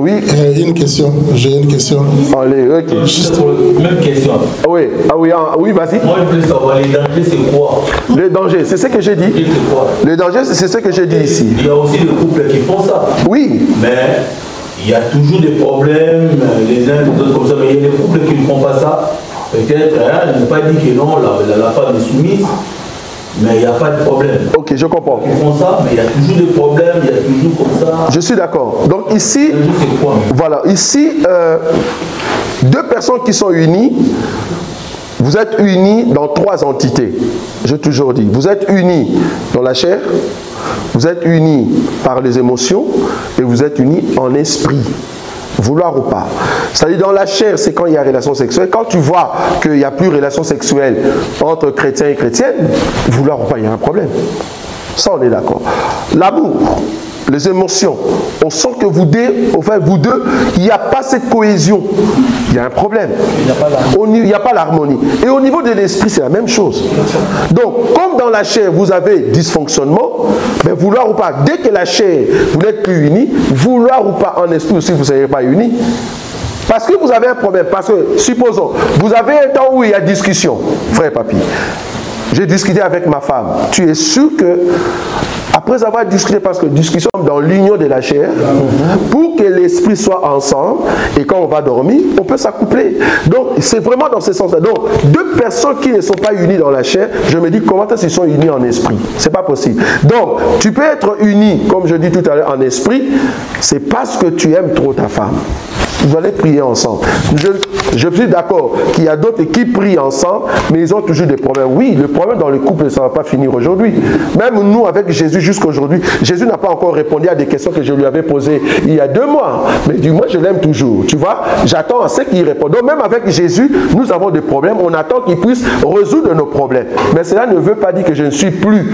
Oui. Euh, une question, j'ai une question. Allez, ok. Juste même question. Ah oui, ah oui, ah, oui vas-y. Moi, je voulais savoir les dangers, c'est quoi? Le danger, c'est ce que j'ai dit. Quoi? Le danger, c'est ce que j'ai dit ici. Il y a aussi des couples qui font ça. Oui, Mais il y a toujours des problèmes, les uns les autres comme ça. Mais il y a des couples qui ne font pas ça. Peut-être, hein, je ne pas dire que non, la, la, la femme est soumise. Mais il n'y a pas de problème. ok, je comprends. Ils font ça, mais il y a toujours des problèmes, il y a toujours comme ça. Je suis d'accord. Donc ici, quoi voilà, ici, euh, deux personnes qui sont unies, vous êtes unis dans trois entités. J'ai toujours dit, vous êtes unis dans la chair, vous êtes unis par les émotions et vous êtes unis en esprit. Vouloir ou pas. C'est-à-dire dans la chair, c'est quand il y a relation sexuelle. Quand tu vois qu'il n'y a plus relation sexuelle entre chrétiens et chrétiennes, vouloir ou pas, il y a un problème. Ça, on est d'accord. L'amour, les émotions, on sent que vous deux, enfin vous deux, il n'y a pas cette cohésion. Il y a un problème. Il n'y a pas l'harmonie. Et au niveau de l'esprit, c'est la même chose. Donc, comme dans la chair, vous avez dysfonctionnement, mais vouloir ou pas, dès que la chair, vous n'êtes plus unis, vouloir ou pas en esprit aussi, vous ne serez pas unis. Parce que vous avez un problème. Parce que, supposons, vous avez un temps où il y a discussion, frère papy. J'ai discuté avec ma femme. Tu es sûr que, après avoir discuté, parce que discussion dans l'union de la chair, pour que l'esprit soit ensemble, et quand on va dormir, on peut s'accoupler. Donc, c'est vraiment dans ce sens-là. Donc, deux personnes qui ne sont pas unies dans la chair, je me dis, comment est-ce sont unis en esprit? C'est pas possible. Donc, tu peux être uni, comme je dis tout à l'heure, en esprit, c'est parce que tu aimes trop ta femme. Vous allez prier ensemble. Je, suis d'accord qu'il y a d'autres qui prient ensemble, mais ils ont toujours des problèmes. Oui, le problème dans le couple, ça ne va pas finir aujourd'hui. Même nous, avec Jésus, jusqu'à aujourd'hui, Jésus n'a pas encore répondu à des questions que je lui avais posées il y a deux mois. Mais du moins, je l'aime toujours. Tu vois, j'attends à ce qu'il réponde. Donc, même avec Jésus, nous avons des problèmes. On attend qu'il puisse résoudre nos problèmes. Mais cela ne veut pas dire que je ne suis plus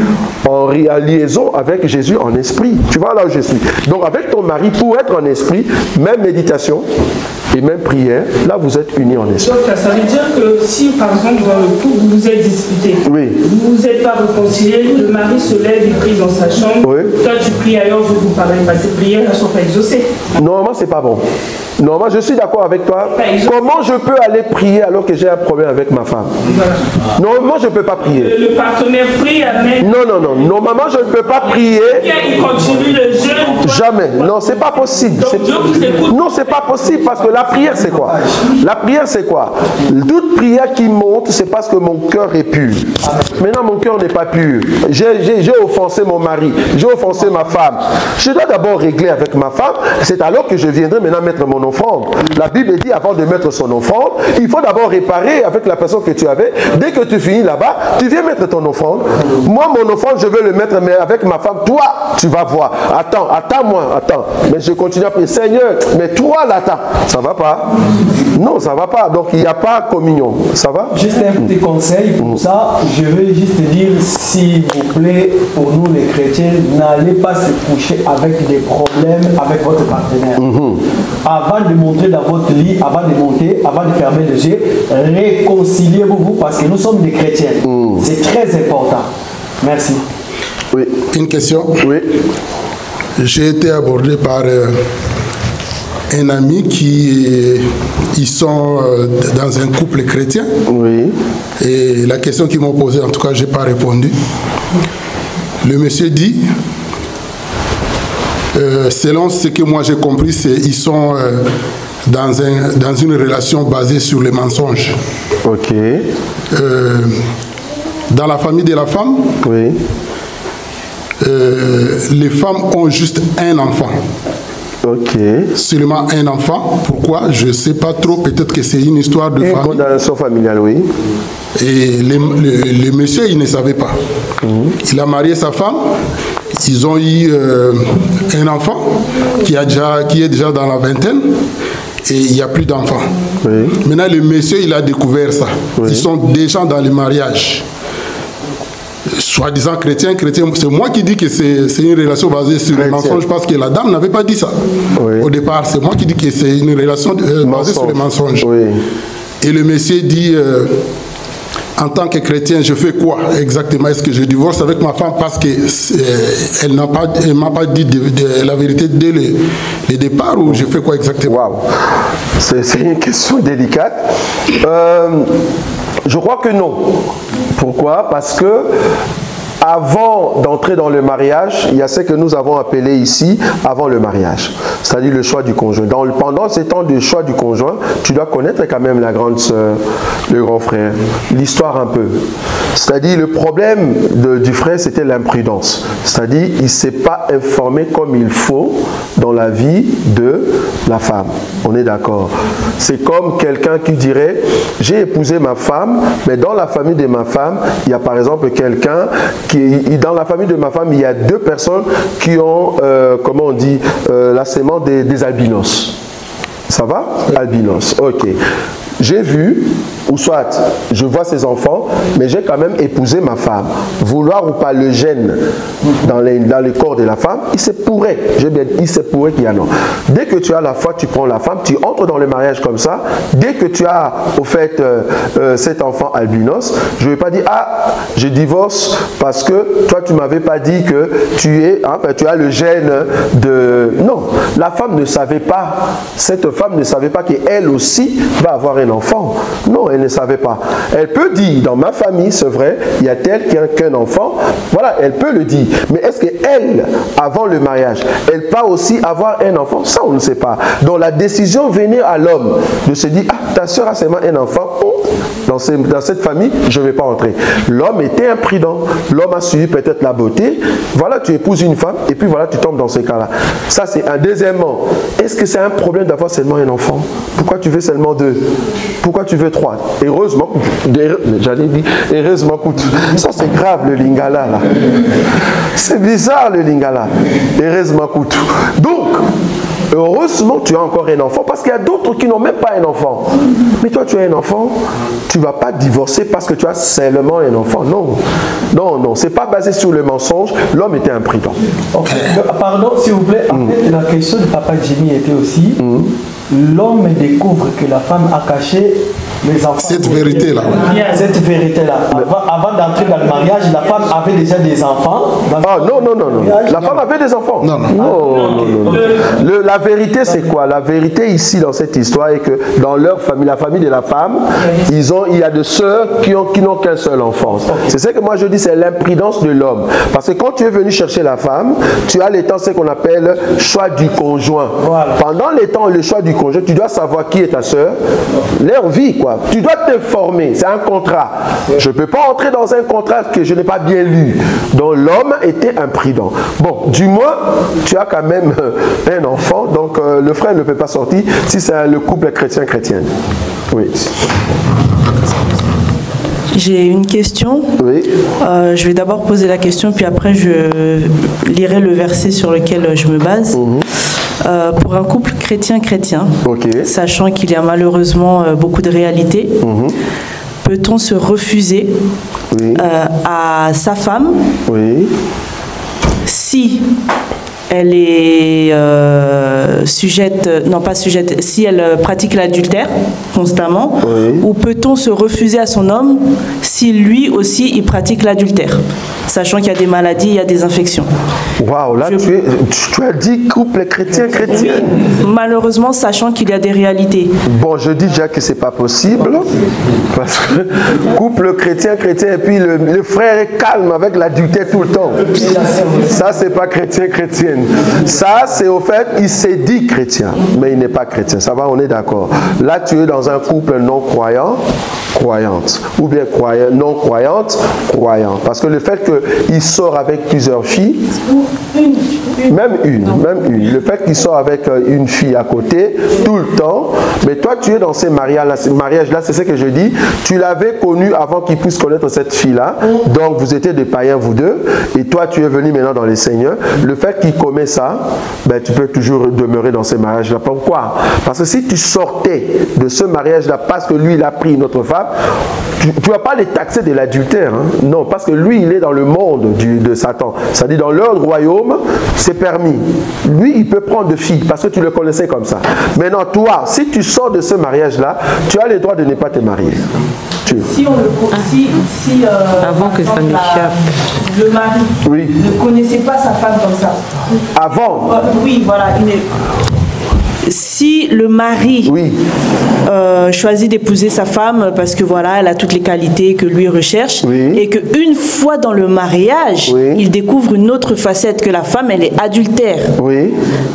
en liaison avec Jésus en esprit. Tu vois là où je suis. Donc, avec ton mari, pour être en esprit, même méditation, Thank you. Et même prière, là vous êtes unis en esprit. Donc ça veut dire que si par exemple dans le couple vous vous êtes disputé, Oui. vous vous êtes pas réconcilié, le mari se lève, il prie dans sa chambre, Oui. toi tu pries ailleurs, je vous parle pas, ces prières ne sont pas exaucées. Normalement, c'est pas bon. Normalement, je suis d'accord avec toi. Comment je peux aller prier alors que j'ai un problème avec ma femme? Voilà. Normalement, je ne peux pas prier. Le, le partenaire prie, amen. Non, non, non. Normalement, je ne peux pas prier. Bien, il continue le jeûne. toi- Jamais. Non, c'est pas possible. Donc Dieu vous écoute. Non, c'est pas possible parce que la prière, c'est quoi? La prière, c'est quoi? Toute prière qui monte, c'est parce que mon cœur est pur. Maintenant, mon cœur n'est pas pur. J'ai offensé mon mari, j'ai offensé ma femme. Je dois d'abord régler avec ma femme. C'est alors que je viendrai maintenant mettre mon offrande. La Bible dit avant de mettre son offrande, il faut d'abord réparer avec la personne que tu avais. Dès que tu finis là-bas, tu viens mettre ton offrande. Moi, mon offrande, je veux le mettre, mais avec ma femme, toi, tu vas voir. Attends, attends-moi, attends. Mais je continue à prier, Seigneur, mais toi, là, attends. Ça va pas Non, ça va pas. Donc, il n'y a pas communion. Ça va? Juste un petit conseil pour ça, je vais juste dire, s'il vous plaît, pour nous les chrétiens, n'allez pas se coucher avec des problèmes avec votre partenaire. Avant de monter dans votre lit, avant de monter, avant de fermer les yeux, réconciliez-vous parce que nous sommes des chrétiens. C'est très important. Merci. Oui. Une question. Oui. J'ai été abordé par euh, un ami qui ils sont euh, dans un couple chrétien Oui. et la question qu'ils m'ont posée, en tout cas, j'ai pas répondu. Le monsieur dit, euh, selon ce que moi j'ai compris, c'est ils sont euh, dans, un, dans une relation basée sur les mensonges. Ok. Euh, dans la famille de la femme, Oui. les femmes ont juste un enfant. Ok. Seulement un enfant. Pourquoi? Je ne sais pas trop. Peut-être que c'est une histoire de Une famille. condamnation familiale, oui. Et le, le- le monsieur, il ne savait pas. Il a marié sa femme. Ils ont eu euh, un enfant qui, a déjà, qui est déjà dans la vingtaine. Et il n'y a plus d'enfant. Oui. Maintenant, le monsieur, il a découvert ça. Ils sont déjà dans le mariage. Soi-disant chrétien, chrétien, c'est moi qui dis que c'est une relation basée sur le mensonge parce que la dame n'avait pas dit ça. Oui. Au départ, c'est moi qui dis que c'est une relation euh, basée sur le mensonge. Oui. Et le monsieur dit, euh, en tant que chrétien, je fais quoi exactement? Est-ce que je divorce avec ma femme parce qu'elle n'a pas, elle m'a pas dit de, la vérité dès le, le, départ ou je fais quoi exactement? Waouh C'est une question délicate. Euh, je crois que non. Pourquoi? Parce que avant d'entrer dans le mariage, il y a ce que nous avons appelé ici avant le mariage, c'est-à-dire le choix du conjoint. pendant ces temps de choix du conjoint, tu dois connaître quand même la grande soeur, le grand frère, l'histoire un peu. C'est-à-dire le problème du frère, c'était l'imprudence. C'est-à-dire il ne s'est pas informé comme il faut dans la vie de la femme. On est d'accord. C'est comme quelqu'un qui dirait, j'ai épousé ma femme, mais dans la famille de ma femme, il y a par exemple quelqu'un dans la famille de ma femme, il y a deux personnes qui ont, euh, comment on dit, euh, la sémence des, des albinos. Ça va? Albinos, ok. J'ai vu ou soit je vois ses enfants, mais j'ai quand même épousé ma femme. Vouloir ou pas le gène dans, le corps de la femme, il se pourrait, bien, il se pourrait qu'il y a non. Dès que tu as la foi, tu prends la femme, tu entres dans le mariage comme ça. Dès que tu as au fait euh, euh, cet enfant albinos, je ne vais pas dire ah je divorce parce que toi tu m'avais pas dit que tu es, hein, ben, tu as le gène de non. La femme ne savait pas, cette femme ne savait pas qu'elle aussi va avoir un enfant. Non, elle ne savait pas. Elle peut dire, dans ma famille, c'est vrai, il y a tel qu'un enfant. Voilà, elle peut le dire. Mais est-ce qu'elle, avant le mariage, elle peut aussi avoir un enfant? Ça, on ne sait pas. Donc la décision venait à l'homme de se dire, ah, ta soeur a seulement un enfant. Oh, dans, cette famille, je ne vais pas entrer. L'homme était imprudent. L'homme a suivi peut-être la beauté. Voilà, tu épouses une femme et puis voilà, tu tombes dans ces cas-là. Ça, c'est un. Deuxièmement, est-ce que c'est un problème d'avoir seulement un enfant? Pourquoi tu veux seulement deux? Pourquoi tu veux trois? Heureusement, j'allais dire, heureusement, ça c'est grave le lingala là. C'est bizarre le lingala. Heureusement, Donc, Heureusement, tu as encore un enfant parce qu'il y a d'autres qui n'ont même pas un enfant. Mais toi, tu as un enfant, tu ne vas pas divorcer parce que tu as seulement un enfant. Non, non, non. Ce n'est pas basé sur le mensonge. L'homme était imprudent. Pardon, s'il vous plaît. En mm. la question de Papa Jimmy était aussi mm. L'homme découvre que la femme a caché cette vérité-là. Cette vérité-là. D'entrer dans le mariage, la femme avait déjà des enfants. Ah non, non, non, non. La femme avait des enfants. Non, non. non, la vérité, c'est quoi? La vérité ici dans cette histoire est que dans leur famille, la famille de la femme, ils ont, il y a des sœurs qui n'ont qui qu'un seul enfant. C'est ce que moi je dis, c'est l'imprudence de l'homme. Parce que quand tu es venu chercher la femme, tu as les temps, ce qu'on appelle choix du conjoint. Pendant les temps, le choix du conjoint, tu dois savoir qui est ta sœur, leur vie, quoi. Tu dois te former, c'est un contrat. Je ne peux pas entrer dans un contrat que je n'ai pas bien lu. Donc l'homme était imprudent. Bon, du moins, tu as quand même euh, un enfant, donc euh, le frère ne peut pas sortir si c'est le couple chrétien-chrétienne. Oui. J'ai une question. Oui. Euh, je vais d'abord poser la question, puis après je lirai le verset sur lequel je me base. Mhm. Euh, pour un couple chrétien-chrétien, sachant qu'il y a malheureusement beaucoup de réalités, mhm. Peut-on se refuser à sa femme si elle est euh, sujette, non pas sujette, si elle pratique l'adultère constamment, ou peut-on se refuser à son homme si lui aussi il pratique l'adultère, sachant qu'il y a des maladies, il y a des infections? Waouh, là tu, as dit couple chrétien-chrétien. Malheureusement, sachant qu'il y a des réalités. Bon, je dis déjà que c'est pas possible, parce que couple chrétien-chrétien, et puis le, frère est calme avec l'adultère tout le temps. Ça, c'est pas chrétien-chrétien. Ça, c'est au fait, il s'est dit chrétien, mais il n'est pas chrétien. Ça va, on est d'accord. Là, tu es dans un couple non croyant, croyante. Ou bien croyant, non croyante, croyant. Parce que le fait qu'il sort avec plusieurs filles, même une, même une. Le fait qu'il sort avec euh, une fille à côté, tout le temps, mais toi, tu es dans ces mariages-là, c'est ce que je dis. Tu l'avais connu avant qu'il puisse connaître cette fille-là. Donc, vous étiez des païens, vous deux. Et toi, tu es venu maintenant dans les seigneurs. Le fait qu'il ça, ben, tu peux toujours demeurer dans ces mariages-là. Pourquoi? Parce que si tu sortais de ce mariage-là parce que lui, il a pris notre femme, tu ne vas pas les taxer de l'adultère. Hein. Non, parce que lui, il est dans le monde de Satan. C'est-à-dire dans leur royaume, c'est permis. Lui, il peut prendre de filles parce que tu le connaissais comme ça. Maintenant, toi, si tu sors de ce mariage-là, tu as le droit de ne pas te marier. Si on le si, si euh, Avant que ça n'échappe. Le mari Oui. ne connaissait pas sa femme comme ça. Avant, Euh, Oui, voilà. il est- Si le mari oui, euh, choisit d'épouser sa femme parce que voilà, elle a toutes les qualités que lui recherche, Oui. et qu'une fois dans le mariage, Oui. il découvre une autre facette que la femme, elle est adultère.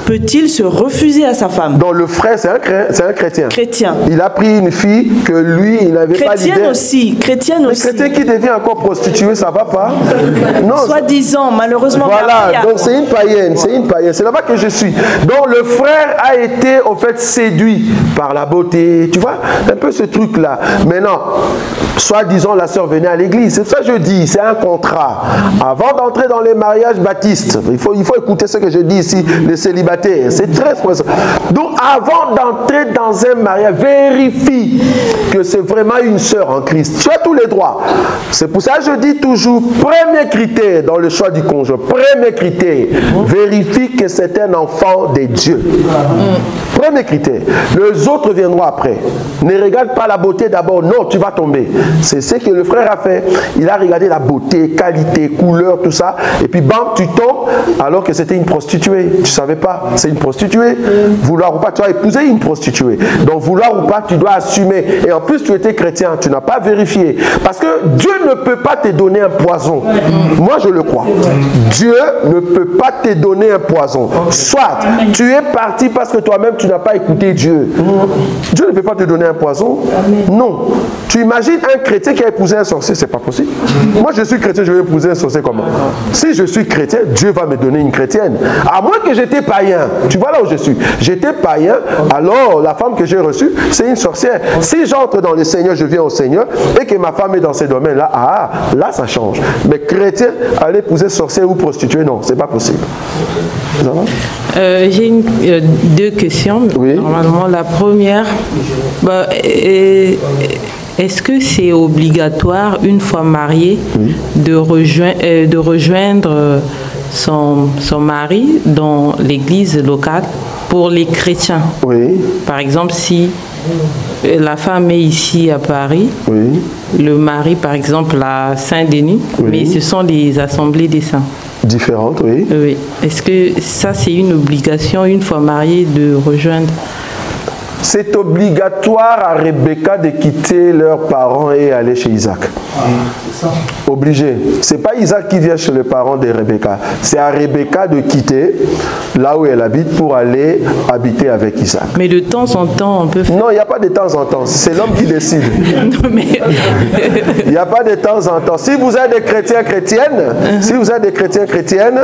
Peut-il se refuser à sa femme? Donc le frère, c'est un, un chrétien. Chrétien. Il a pris une fille que lui, il n'avait pas Chrétienne l'idée. aussi, chrétienne aussi. chrétien qui devient encore prostitué, ça va pas Non. Soi-disant, malheureusement. Voilà, donc c'est une païenne, c'est une païenne. C'est là-bas que je suis. Donc le frère a été au fait séduit par la beauté, tu vois, un peu ce truc-là. Maintenant, soi-disant la sœur venait à l'église. C'est ça que je dis, c'est un contrat. Avant d'entrer dans les mariages baptistes, il faut, il faut écouter ce que je dis ici, les célibataires. C'est très important. Donc avant d'entrer dans un mariage, vérifie que c'est vraiment une sœur en Christ. Tu as tous les droits. C'est pour ça que je dis toujours, premier critère dans le choix du conjoint, premier critère, vérifie que c'est un enfant des dieux. Premier critère. Les autres viendront après. Ne regarde pas la beauté d'abord. Non, tu vas tomber. C'est ce que le frère a fait. Il a regardé la beauté, qualité, couleur, tout ça. Et puis, bam, tu tombes alors que c'était une prostituée. Tu savais pas. C'est une prostituée. Vouloir ou pas, tu as épousé une prostituée. Donc, vouloir ou pas, tu dois assumer. Et en plus, tu étais chrétien. Tu n'as pas vérifié. Parce que Dieu ne peut pas te donner un poison. Moi, je le crois. Dieu ne peut pas te donner un poison. Soit tu es parti parce que toi-même tu n'as pas écouté Dieu. Dieu ne peut pas te donner un poison. Non. Tu imagines un chrétien qui a épousé un sorcier, c'est pas possible. Moi je suis chrétien, je vais épouser un sorcier comment? Si je suis chrétien, Dieu va me donner une chrétienne. À moins que j'étais païen. Tu vois là où je suis. J'étais païen, alors la femme que j'ai reçue, c'est une sorcière. Si j'entre dans le Seigneur, je viens au Seigneur, et que ma femme est dans ces domaines-là, ah, là ça change. Mais chrétien, aller épouser sorcier ou prostituée, non, c'est pas possible. Euh, J'ai euh, deux questions. Oui. Normalement, la première, bah, euh, est-ce que c'est obligatoire, une fois marié, de, rejoindre, de rejoindre euh, son, son mari dans l'église locale pour les chrétiens? Oui, Par exemple, si euh, la femme est ici à Paris, oui. le mari, par exemple, à Saint-Denis, Oui. mais ce sont les assemblées des saints. Différentes, oui. Oui. Est-ce que ça, c'est une obligation, une fois marié, de rejoindre C'est obligatoire à Rebecca de quitter leurs parents et aller chez Isaac. Obligé. C'est pas Isaac qui vient chez les parents de Rebecca. C'est à Rebecca de quitter là où elle habite pour aller habiter avec Isaac. Mais de temps en temps, on peut faire. Non, il n'y a pas de temps en temps. C'est l'homme qui décide. Non, mais. Il n'y a pas de temps en temps. Si vous êtes des chrétiens chrétiennes, si vous êtes des chrétiens chrétiennes,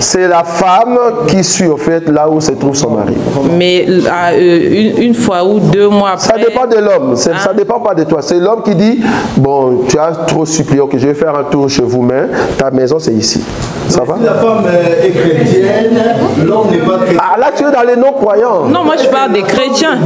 c'est la femme qui suit au fait là où se trouve son mari. mais à, euh, une, une fois ou deux mois après. Ça dépend de l'homme, C'est- ça dépend pas de toi. C'est l'homme qui dit Bon, tu as trop supplié, ok, je vais faire un tour chez vous, mais ta maison c'est ici. Ça va? Si la femme est chrétienne, l'homme n'est pas chrétien. Ah là, tu es dans les non-croyants. Non, moi je parle des chrétiens.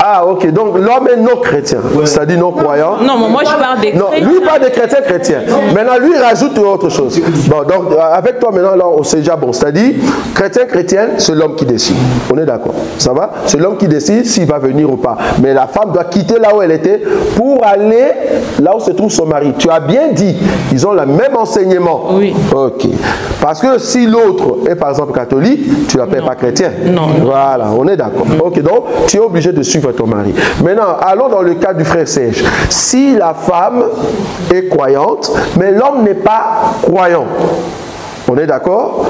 Ah, ok, donc l'homme est non-chrétien, c'est-à-dire non-croyant. Non, mais moi je parle des Non, chrétiens. lui il parle des chrétiens chrétiens. Maintenant, lui il rajoute autre chose. Bon, donc euh, avec toi maintenant, là, on sait déjà bon. C'est-à-dire, chrétien chrétien, c'est l'homme qui décide. On est d'accord. Ça va C'est l'homme qui décide s'il va venir ou pas. Mais la femme doit quitter là où elle était pour aller là où se trouve son mari. Tu as bien dit, ils ont le même enseignement. Oui. Ok. Parce que si l'autre est par exemple catholique, tu l'appelles pas chrétien. Non. Voilà, on est d'accord. Ok, donc tu es obligé de suivre ton mari. Maintenant, allons dans le cas du frère Serge. Si la femme est croyante, mais l'homme n'est pas croyant, on est d'accord?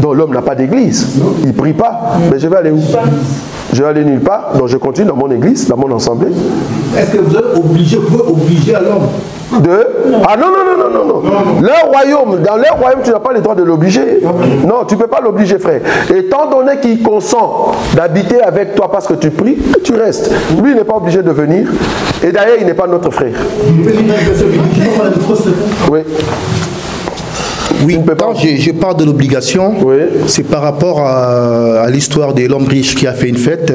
Donc l'homme n'a pas d'église, il ne prie pas. Mais je vais aller où? Je vais aller nulle part, donc je continue dans mon église, dans mon assemblée. Est-ce que vous êtes obligé, vous pouvez obliger à l'homme? De? Ah non, non, non, non, non, non. Leur royaume, dans leur royaume, tu n'as pas le droit de l'obliger. Non, tu ne peux pas l'obliger, frère. Étant donné qu'il consent d'habiter avec toi parce que tu pries, tu restes. Lui, il n'est pas obligé de venir. Et d'ailleurs, il n'est pas notre frère. Oui. Oui, quand je, je, parle de l'obligation, c'est par rapport à, l'histoire de l'homme riche qui a fait une fête.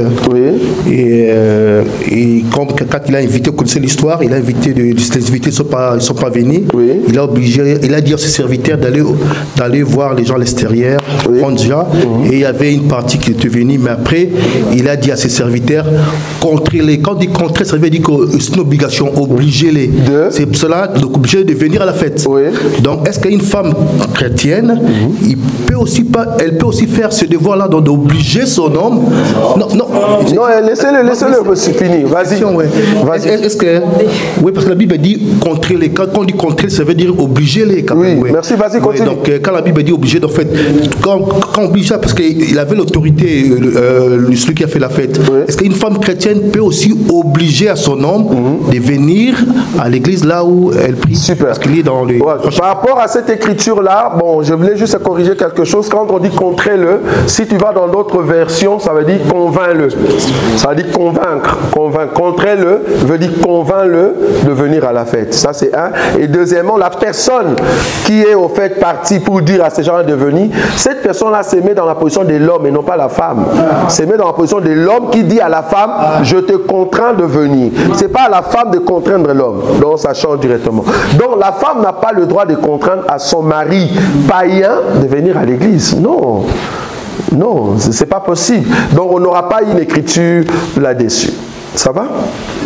Et, euh, et quand, il a invité, vous connaissez l'histoire, il a invité, de, les invités ne sont pas, sont pas venus. Il a obligé, il a dit à ses serviteurs d'aller, d'aller voir les gens à l'extérieur, prendre. Mhm. Et il y avait une partie qui était venue, mais après, il a dit à ses serviteurs, contrer-les. Quand il dit contrer, ça veut dire que c'est une obligation, obligez-les. C'est cela, obligé de venir à la fête. Donc, est-ce qu'une femme chrétienne, mhm. il peut aussi pas, elle peut aussi faire ce devoir-là d'obliger son homme Non, non. Non, laissez-le, laissez-le finir. Vas-y. Vas est-ce que. Oui, parce que la Bible dit contrer les. Quand on dit contrer, ça veut dire obliger les. Quand oui, merci, vas-y, continue. donc, euh, quand la Bible dit obliger, en fait, quand, quand oblige ça, parce qu'il avait l'autorité, euh, celui qui a fait la fête, est-ce qu'une femme chrétienne peut aussi obliger à son homme mhm. de venir à l'église là où elle prie? Super. Parce qu'il est dans les. Par rapport à cette écriture-là, bon, je voulais juste corriger quelque chose. Quand on dit contrer-le, si tu vas dans d'autres versions, ça veut dire convainc-le. Ça veut dire convaincre. convaincre. Contrer-le veut dire convainc-le de venir à la fête. Ça, c'est un. Et deuxièmement, la personne qui est au fait partie pour dire à ces gens de venir, cette personne-là se met dans la position de l'homme et non pas la femme. Se met dans la position de l'homme qui dit à la femme, je te contrains de venir. C'est pas à la femme de contraindre l'homme. Donc, ça change directement. Donc, la femme n'a pas le droit de contraindre à son mari païen de venir à l'église. Non. Non, ce n'est pas possible. Donc on n'aura pas une écriture là-dessus. Ça va?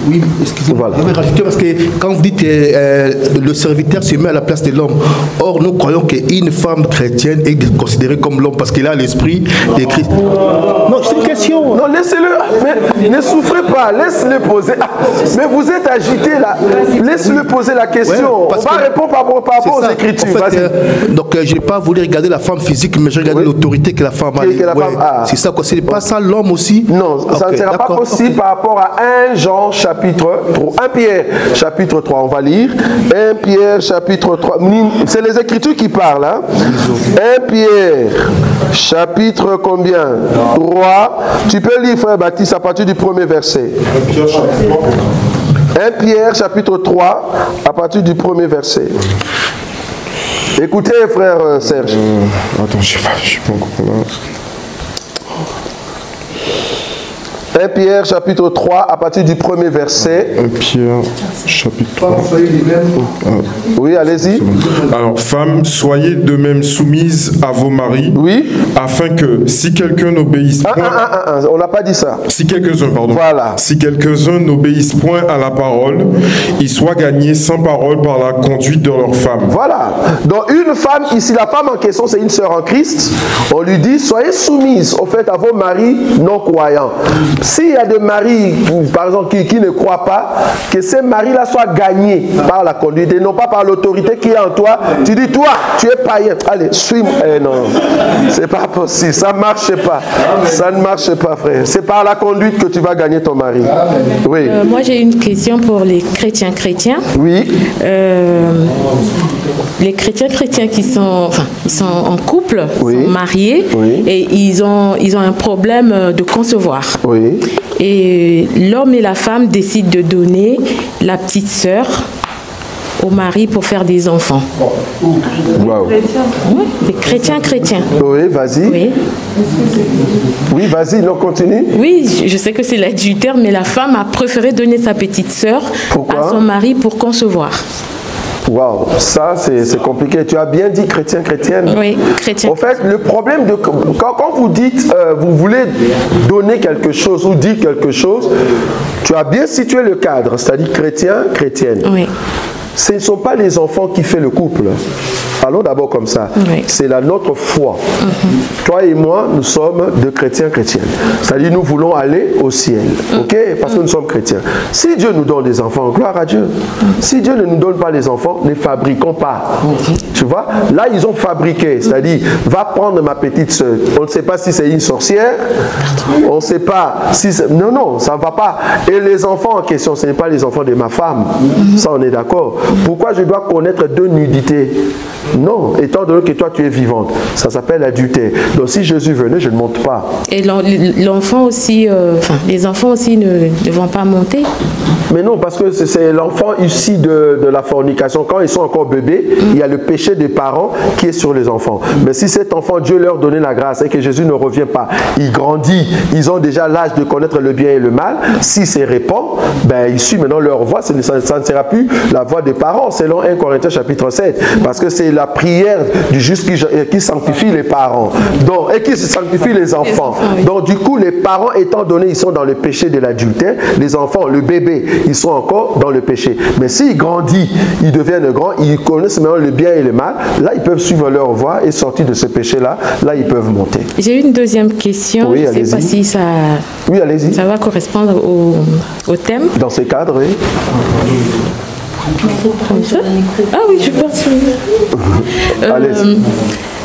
Oui, excusez-moi. Je vais rajouter parce que quand vous dites euh, euh, le serviteur se met à la place de l'homme, or nous croyons qu'une femme chrétienne est considérée comme l'homme parce qu'elle a l'esprit de Christ. Non, c'est une question. Non, laissez-le. Mais ne souffrez pas, laisse-le poser. Ah, mais vous êtes agité là. Laisse-le poser la question. On va répondre par, rapport aux écritures. Euh, donc je n'ai pas voulu regarder la femme physique, mais j'ai regardé l'autorité que la femme a. C'est ça, c'est pas ça l'homme aussi? Non, ça ne sera pas possible par rapport à 1 Jean chapitre 3, 1 Pierre chapitre 3, on va lire. 1 Pierre chapitre 3, c'est les Écritures qui parlent. Hein? 1 Pierre chapitre combien? 3. Tu peux lire, frère Baptiste, à partir du premier verset. 1 Pierre chapitre 3, à partir du premier verset. Écoutez, frère euh, Serge. Euh, attends, je sais pas, je suis pas encore là. 1 Pierre chapitre 3 à partir du premier verset. 1 Pierre chapitre 3. Oui, allez-y. Alors, femmes, soyez de même soumises à vos maris. Oui. Afin que si quelqu'un n'obéisse point. on n'a pas dit ça. Si quelques-uns, pardon. Voilà. Si quelques-uns n'obéissent point à la parole, ils soient gagnés sans parole par la conduite de leur femme. Voilà. Donc, une femme, ici, la femme en question, c'est une sœur en Christ. On lui dit, soyez soumises, au fait, à vos maris non croyants. S'il y a des maris, par exemple, qui, ne croient pas, que ces maris-là soient gagnés par la conduite et non pas par l'autorité qui est en toi. Tu dis, toi, tu es païen. Allez, suis-moi. Eh non, c'est pas possible. Ça ne marche pas. Ça ne marche pas, frère. C'est par la conduite que tu vas gagner ton mari. Oui. Euh, moi, j'ai une question pour les chrétiens chrétiens. Oui. Euh, les chrétiens chrétiens qui sont, enfin, ils sont en couple, sont mariés, et ils ont, ils ont un problème de concevoir. Oui. Et l'homme et la femme décident de donner la petite sœur au mari pour faire des enfants. Wow. Oui, des chrétiens chrétiens. Oui, vas-y. Oui, oui vas-y, on continue. Oui, je sais que c'est l'adultère, mais la femme a préféré donner sa petite sœur à son mari pour concevoir. Waouh, ça c'est compliqué. Tu as bien dit chrétien, chrétienne. Oui, chrétien. En fait, le problème de quand, quand vous dites, euh, vous voulez donner quelque chose ou dire quelque chose, tu as bien situé le cadre, c'est-à-dire chrétien, chrétienne. Oui. Ce ne sont pas les enfants qui font le couple. Allons d'abord comme ça. C'est la notre foi. Mhm. Toi et moi, nous sommes de chrétiens chrétiennes. C'est-à-dire, nous voulons aller au ciel. Mhm. OK? Parce que nous sommes chrétiens. Si Dieu nous donne des enfants, gloire à Dieu. Mhm. Si Dieu ne nous donne pas les enfants, ne fabriquons pas. Tu vois? Là, ils ont fabriqué. C'est-à-dire, va prendre ma petite soeur. On ne sait pas si c'est une sorcière. On ne sait pas si. Non, non, ça ne va pas. Et les enfants en question, ce n'est pas les enfants de ma femme. Ça, on est d'accord. Pourquoi je dois connaître deux nudités? Non, étant donné que toi tu es vivante, ça s'appelle adultère. Donc si Jésus venait, je ne monte pas. Et l'enfant aussi, euh, enfin, les enfants aussi ne, vont pas monter Mais non, parce que c'est l'enfant issu de, de, la fornication. Quand ils sont encore bébés, il y a le péché des parents qui est sur les enfants. Mais si cet enfant, Dieu leur donnait la grâce et que Jésus ne revient pas, il grandit, ils ont déjà l'âge de connaître le bien et le mal, s'il se répand, ben, ils suivent maintenant leur voix, ça, ne sera plus la voix des parents, selon 1 Corinthiens chapitre 7. Parce que c'est la prière du juste qui, sanctifie les parents donc, et qui sanctifie les enfants. Donc du coup, les parents, étant donné, ils sont dans le péché de l'adultère, les enfants, le bébé, ils sont encore dans le péché. Mais s'ils grandissent, ils deviennent grands, ils connaissent maintenant le bien et le mal, là, ils peuvent suivre leur voie et sortir de ce péché-là, là, ils peuvent monter. J'ai une deuxième question. Oui, je ne sais pas si ça, oui, allez-y. ça va correspondre au, au thème. Dans ce cadre, oui. Ah oui, je pense. Euh,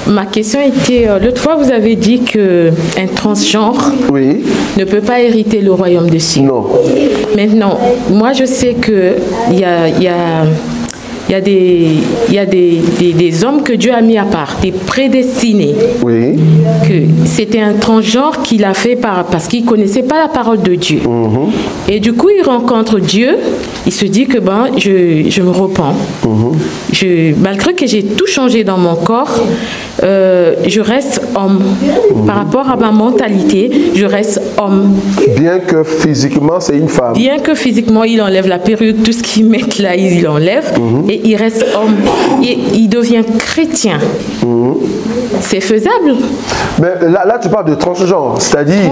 ma question était, euh, l'autre fois vous avez dit qu'un transgenre oui. ne peut pas hériter le royaume de Dieu. Non. Maintenant, moi je sais qu'il y a, y a il y a, des, il y a des, des, hommes que Dieu a mis à part, des prédestinés. Oui. Que c'était un transgenre qui l'a fait par, parce qu'il ne connaissait pas la parole de Dieu. Mhm. Et du coup, il rencontre Dieu, il se dit que ben, je, je me repens. Mhm. Je, malgré que j'ai tout changé dans mon corps, euh, je reste homme. Par rapport à ma mentalité, je reste homme. Bien que physiquement, c'est une femme. Bien que physiquement, il enlève la perruque, tout ce qu'il met là, il enlève. Mhm. Et il reste homme. Et il devient chrétien. Mhm. C'est faisable. Mais là, là, tu parles de transgenre. C'est-à-dire,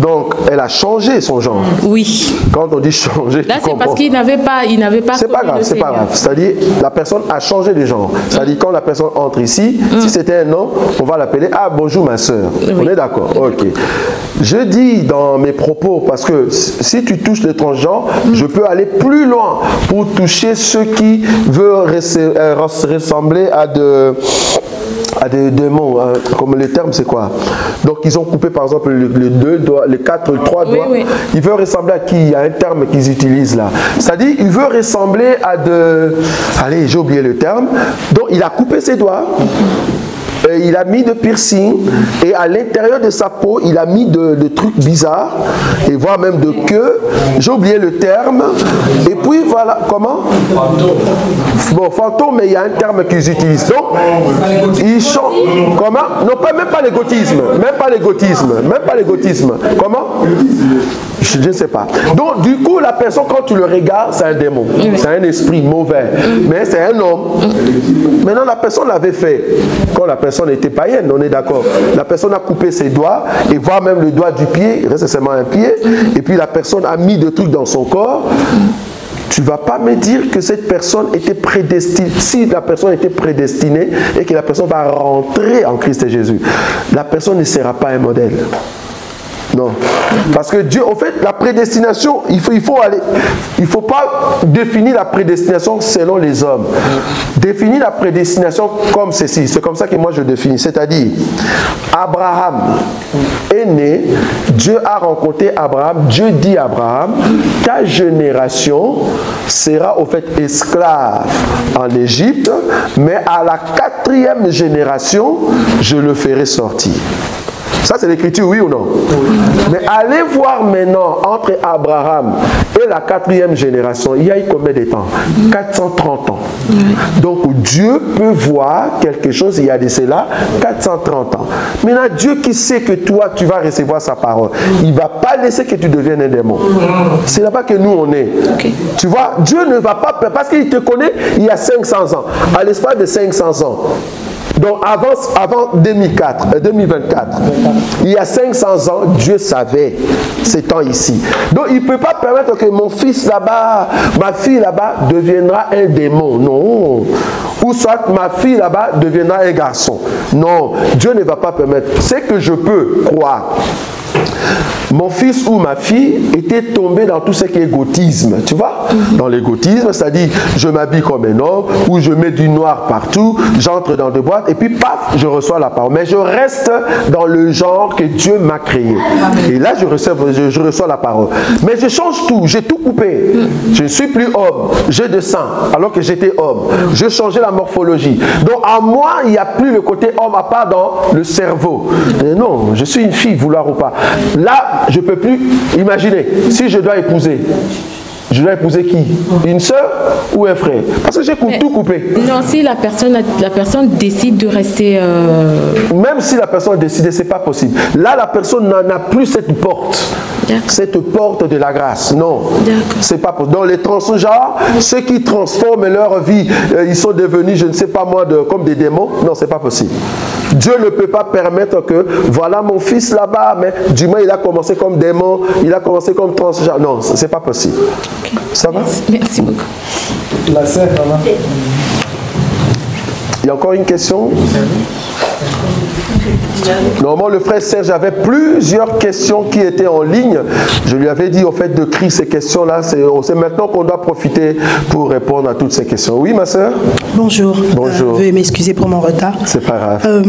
donc, elle a changé son genre. Oui. Quand on dit changer, Là, c'est parce qu'il n'avait pas, il n'avait pas. C'est pas grave, c'est pas grave. C'est-à-dire, la personne a changé de genre. C'est-à-dire, quand la personne entre ici, si c'était un on va l'appeler Ah, bonjour ma soeur. On est d'accord Ok. Je dis dans mes propos, parce que si tu touches le transgenre, je peux aller plus loin pour toucher ceux qui veulent euh, ressembler à de à des démons, hein. comme le terme c'est quoi? Donc ils ont coupé par exemple les deux doigts, les quatre, les trois doigts. Ils veulent ressembler à qui? Il y a un terme qu'ils utilisent là. C'est-à-dire, il veut ressembler à de... Allez, j'ai oublié le terme. Donc il a coupé ses doigts il a mis de piercing et à l'intérieur de sa peau, il a mis de, trucs bizarres et voire même de queue. J'ai oublié le terme. Et puis voilà, comment? Bon, fantôme, mais il y a un terme qu'ils utilisent. Donc, ils chantent. Comment? Non, pas, même pas l'égotisme. Même pas l'égotisme. Même pas l'égotisme. Comment? Je, ne sais pas. Donc, du coup, la personne, quand tu le regardes, c'est un démon. C'est un esprit mauvais. Mais c'est un homme. Maintenant, la personne l'avait fait. Quand la personne était païenne, on est d'accord. La personne a coupé ses doigts, et voire même le doigt du pied, reste seulement un pied, et puis la personne a mis des trucs dans son corps. Tu vas pas me dire que cette personne était prédestinée. Si la personne était prédestinée et que la personne va rentrer en Christ Jésus, la personne ne sera pas un modèle. Non. Parce que Dieu, en fait, la prédestination, il faut, il faut aller. Il ne faut pas définir la prédestination selon les hommes. Définir la prédestination comme ceci. C'est comme ça que moi je définis. C'est-à-dire, Abraham est né, Dieu a rencontré Abraham, Dieu dit à Abraham, ta génération sera au fait esclave en Égypte, mais à la quatrième génération, je le ferai sortir. Ça, c'est l'écriture, oui ou non? Mais allez voir maintenant entre Abraham et la quatrième génération, il y a eu combien de temps? 430 ans. Donc Dieu peut voir quelque chose, il y a de cela 430 ans. Maintenant, Dieu qui sait que toi, tu vas recevoir sa parole, il ne va pas laisser que tu deviennes un démon. C'est là-bas que nous, on est. Tu vois, Dieu ne va pas, parce qu'il te connaît il y a 500 ans. À l'espace de 500 ans, donc avant, avant 2004, 2024, euh, il y a 500 ans, Dieu savait ces temps ici. Donc il ne peut pas permettre que mon fils là-bas, ma fille là-bas deviendra un démon. Non. Ou soit ma fille là-bas deviendra un garçon. Non. Dieu ne va pas permettre. C'est que je peux croire mon fils ou ma fille était tombé dans tout ce qui est gothisme, tu vois? Dans l'égotisme, c'est-à-dire je m'habille comme un homme, ou je mets du noir partout, j'entre dans des boîtes, et puis paf, je reçois la parole. Mais je reste dans le genre que Dieu m'a créé. Et là, je reçois, je, reçois la parole. Mais je change tout, j'ai tout coupé. Je ne suis plus homme, j'ai de sang, alors que j'étais homme. Je changeais la morphologie. Donc en moi, il n'y a plus le côté homme à part dans le cerveau. non, je suis une fille, vouloir ou pas. Là, je ne peux plus imaginer si je dois épouser. Je dois épouser qui? Une soeur ou un frère? Parce que j'ai tout coupé. Non, si la personne, la personne décide de rester... Euh, Même si la personne a décidé, ce n'est pas possible. Là, la personne n'en a plus cette porte. Cette porte de la grâce. Non. C'est pas possible. Dans les transgenres, ceux qui transforment leur vie, euh, ils sont devenus, je ne sais pas moi, de, comme des démons. Non, c'est pas possible. Dieu ne peut pas permettre que, voilà mon fils là-bas, mais du moins il a commencé comme démon, il a commencé comme transgenre. Non, c'est pas possible. Ça va? Merci beaucoup. La sœur, Il y a encore une question? Normalement, le frère Serge avait plusieurs questions qui étaient en ligne. Je lui avais dit au fait de crier ces questions-là. C'est maintenant qu'on doit profiter pour répondre à toutes ces questions. Oui, ma soeur Bonjour. Bonjour. Euh, veuillez m'excuser pour mon retard. C'est pas grave. Euh,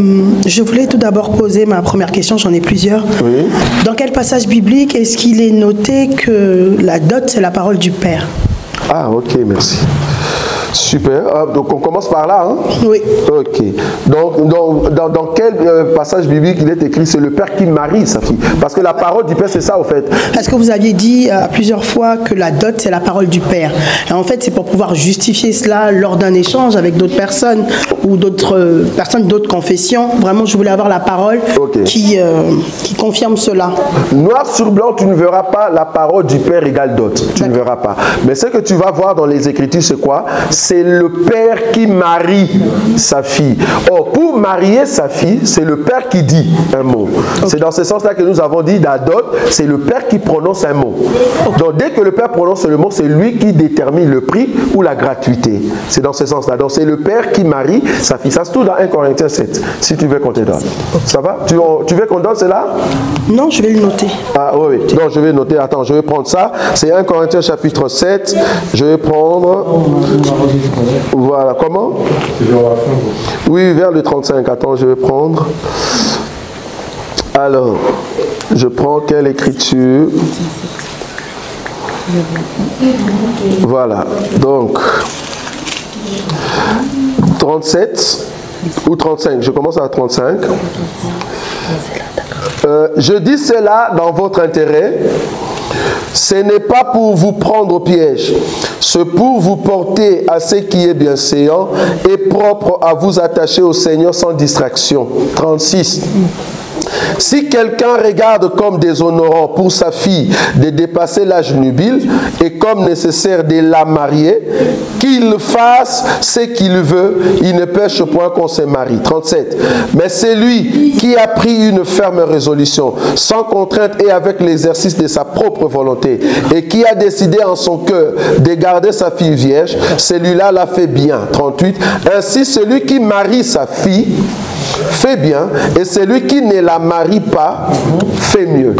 je voulais tout d'abord poser ma première question. J'en ai plusieurs. Oui. Dans quel passage biblique est-ce qu'il est noté que la dot, c'est la parole du Père? Ah, ok, merci. Super. Ah, donc on commence par là. Hein? Oui. Ok. Donc dans, dans, quel euh, passage biblique il est écrit C'est le Père qui marie sa fille? Parce que la parole du Père, c'est ça au fait. Parce que vous aviez dit euh, plusieurs fois que la dot, c'est la parole du Père. Et en fait, c'est pour pouvoir justifier cela lors d'un échange avec d'autres personnes ou d'autres euh, personnes d'autres confessions. Vraiment, je voulais avoir la parole qui, qui confirme cela. Noir sur blanc, tu ne verras pas la parole du Père égale dot. Tu ne verras pas. Mais ce que tu vas voir dans les Écritures, c'est quoi? C'est le père qui marie sa fille. Or, pour marier sa fille, c'est le père qui dit un mot. C'est dans ce sens-là que nous avons dit d'adot, c'est le père qui prononce un mot. Donc, dès que le père prononce le mot, c'est lui qui détermine le prix ou la gratuité. C'est dans ce sens-là. Donc, c'est le père qui marie sa fille. Ça se trouve dans 1 Corinthiens 7, si tu veux qu'on te donne. Ça va? Tu, tu, veux qu'on donne cela? Non, je vais le noter. Ah oui, oui. Non, je vais noter. Attends, je vais prendre ça. C'est 1 Corinthiens chapitre 7. Je vais prendre... Voilà, comment Oui, vers le 35. Attends, je vais prendre. Alors, je prends quelle écriture Voilà, donc 37 ou 35, je commence à 35. Euh, je dis cela dans votre intérêt ce n'est pas pour vous prendre au piège, c'est pour vous porter à ce qui est bien séant et propre à vous attacher au Seigneur sans distraction. 36. Si quelqu'un regarde comme déshonorant pour sa fille de dépasser l'âge nubile et comme nécessaire de la marier, qu'il fasse ce qu'il veut, il ne pêche point qu'on se marie. 37. Mais c'est lui qui a pris une ferme résolution, sans contrainte et avec l'exercice de sa propre volonté, et qui a décidé en son cœur de garder sa fille vierge, celui-là l'a fait bien. 38. Ainsi, celui qui marie sa fille fait bien, et celui qui ne la marie pas fait mieux.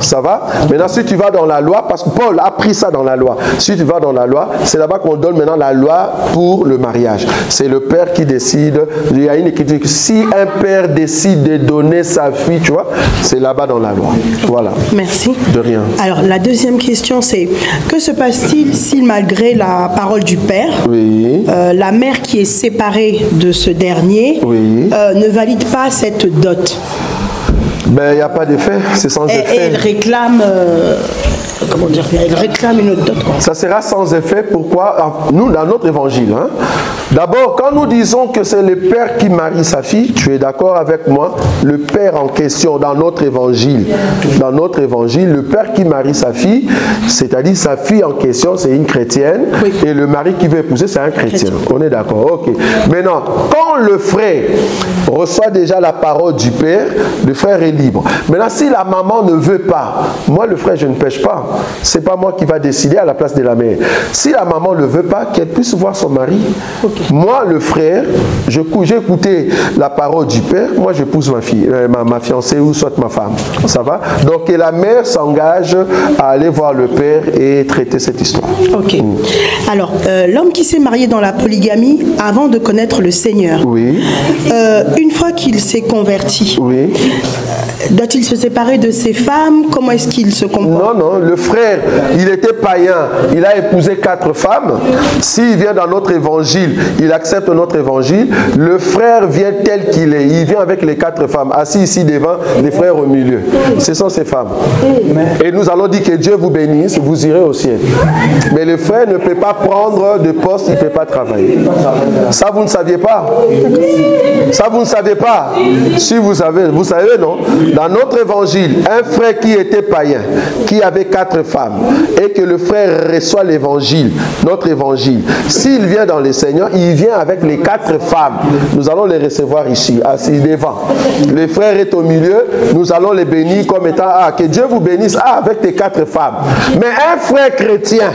Ça va? Maintenant, si tu vas dans la loi, parce que Paul a pris ça dans la loi, si tu vas dans la loi, c'est là-bas qu'on donne maintenant la loi pour le mariage. C'est le père qui décide. Il y a une écriture que si un père décide de donner sa fille, tu vois, c'est là-bas dans la loi. Voilà. Merci. De rien. Alors, la deuxième question, c'est que se passe-t-il si, malgré la parole du père, oui. Euh, la mère qui est séparée de ce dernier oui. euh, ne valide pas cette dot? Ben, il n'y a pas d'effet, c'est sans et, effet. Et elle réclame, euh, comment dire, elle réclame une autre dot. Ça sera sans effet, pourquoi? Nous, dans notre évangile, hein, d'abord, quand nous disons que c'est le père qui marie sa fille, tu es d'accord avec moi? Le père en question, dans notre évangile, dans notre évangile, le père qui marie sa fille, c'est-à-dire sa fille en question, c'est une chrétienne, et le mari qui veut épouser, c'est un chrétien. On est d'accord, ok. Maintenant, quand le frère reçoit déjà la parole du père, le frère est libre. Maintenant, si la maman ne veut pas, moi le frère, je ne pêche pas. Pas. C'est pas moi qui va décider à la place de la mère. Si la maman ne veut pas, qu'elle puisse voir son mari. Moi, le frère, j'ai écouté la parole du père, moi j'épouse ma fille, euh, ma, fiancée ou soit ma femme. Ça va? Donc, et la mère s'engage à aller voir le père et traiter cette histoire. Ok. Mm. Alors, euh, l'homme qui s'est marié dans la polygamie avant de connaître le Seigneur, oui. Euh, une fois qu'il s'est converti, oui. Doit-il se séparer de ses femmes? Comment est-ce qu'il se comporte? Non, non, le frère, il était païen, il a épousé quatre femmes. S'il vient dans notre évangile, il accepte notre évangile, le frère vient tel qu'il est, il vient avec les quatre femmes, assis ici devant, les frères au milieu. Ce sont ces femmes. Et nous allons dire que Dieu vous bénisse, vous irez au ciel. Mais le frère ne peut pas prendre de poste, il ne peut pas travailler. Ça, vous ne saviez pas? Ça, vous ne savez pas? Si vous savez, vous savez, non? Dans notre évangile, un frère qui était païen, qui avait quatre femmes, et que le frère reçoit l'évangile, notre évangile, s'il vient dans le Seigneur, il vient avec les quatre femmes. Nous allons les recevoir ici, assis devant. Le frère est au milieu, nous allons les bénir comme étant, ah, que Dieu vous bénisse, ah, avec tes quatre femmes. Mais un frère chrétien,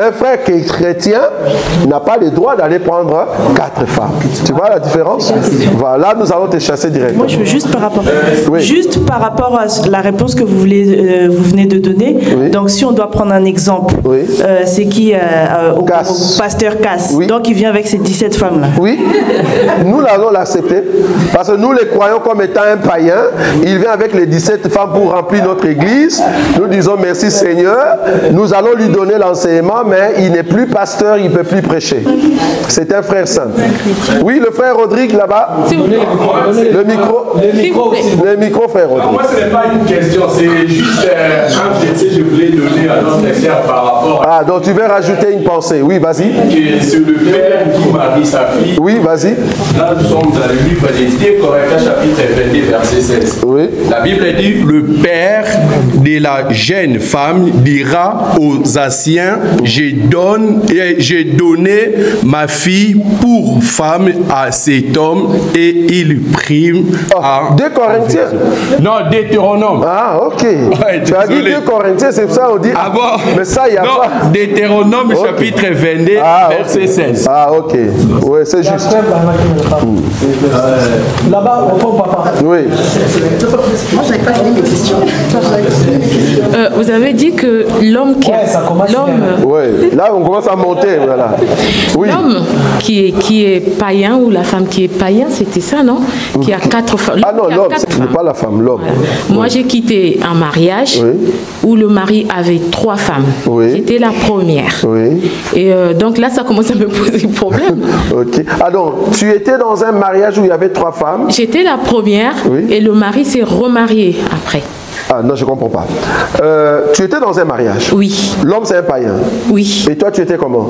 un frère qui est chrétien n'a pas le droit d'aller prendre quatre femmes. Tu vois la différence? Voilà, nous allons te chasser directement. Moi, je veux juste par rapport, juste par rapport à la réponse que vous, voulez, euh, vous venez de donner. Donc, si on doit prendre un exemple, euh, c'est qui euh, au, pasteur Casse. Donc, il vient avec ses 17 femmes-là. Oui, nous allons l'accepter. Parce que nous les croyons comme étant un païen. Il vient avec les 17 femmes pour remplir notre église. Nous disons merci Seigneur. Nous allons lui donner l'enseignement mais il n'est plus pasteur, il ne peut plus prêcher. C'est un frère saint. Oui, le frère Rodrigue là-bas. Le micro. Le micro Le micro, frère Rodrigue. moi, ce n'est pas une question, c'est juste euh, un que je voulais donner à notre frère par rapport à... Ah, donc tu veux rajouter une pensée. Oui, vas-y. C'est le père qui marie sa fille. Oui, vas-y. Là, nous sommes dans le livre des Corinthiens, chapitre 22, verset 16. Oui. La Bible dit le père de la jeune femme dira aux anciens j'ai donne, j'ai donné ma fille pour femme à cet homme et il prime oh, à... Deux Corinthiens Non, Deutéronome. Ah, ok. tu as dit deux Corinthiens, c'est ça on dit... Ah bon? Mais ça, il y a non, pas... Deutéronome, chapitre 22, ah, verset 16. Ah, ok. Oui, c'est juste. Là-bas, au fond, papa. Oui. Moi, je n'avais pas fini mes questions. Euh, vous avez dit que l'homme qui... Ouais, ça commence l'homme, Oui, là on commence à monter, voilà. Oui. L'homme qui est, qui est païen ou la femme qui est païen, c'était ça, non? Qui a quatre femmes. Ah non, l'homme, ce n'est pas la femme, l'homme. Moi, j'ai quitté un mariage où le mari avait trois femmes. J'étais la première. Oui. Et euh, donc là, ça commence à me poser problème. ok. Ah donc, tu étais dans un mariage où il y avait trois femmes? J'étais la première et le mari s'est remarié après. Ah non, je ne comprends pas. Euh, tu étais dans un mariage Oui. L'homme, c'est un païen Oui. Et toi, tu étais comment?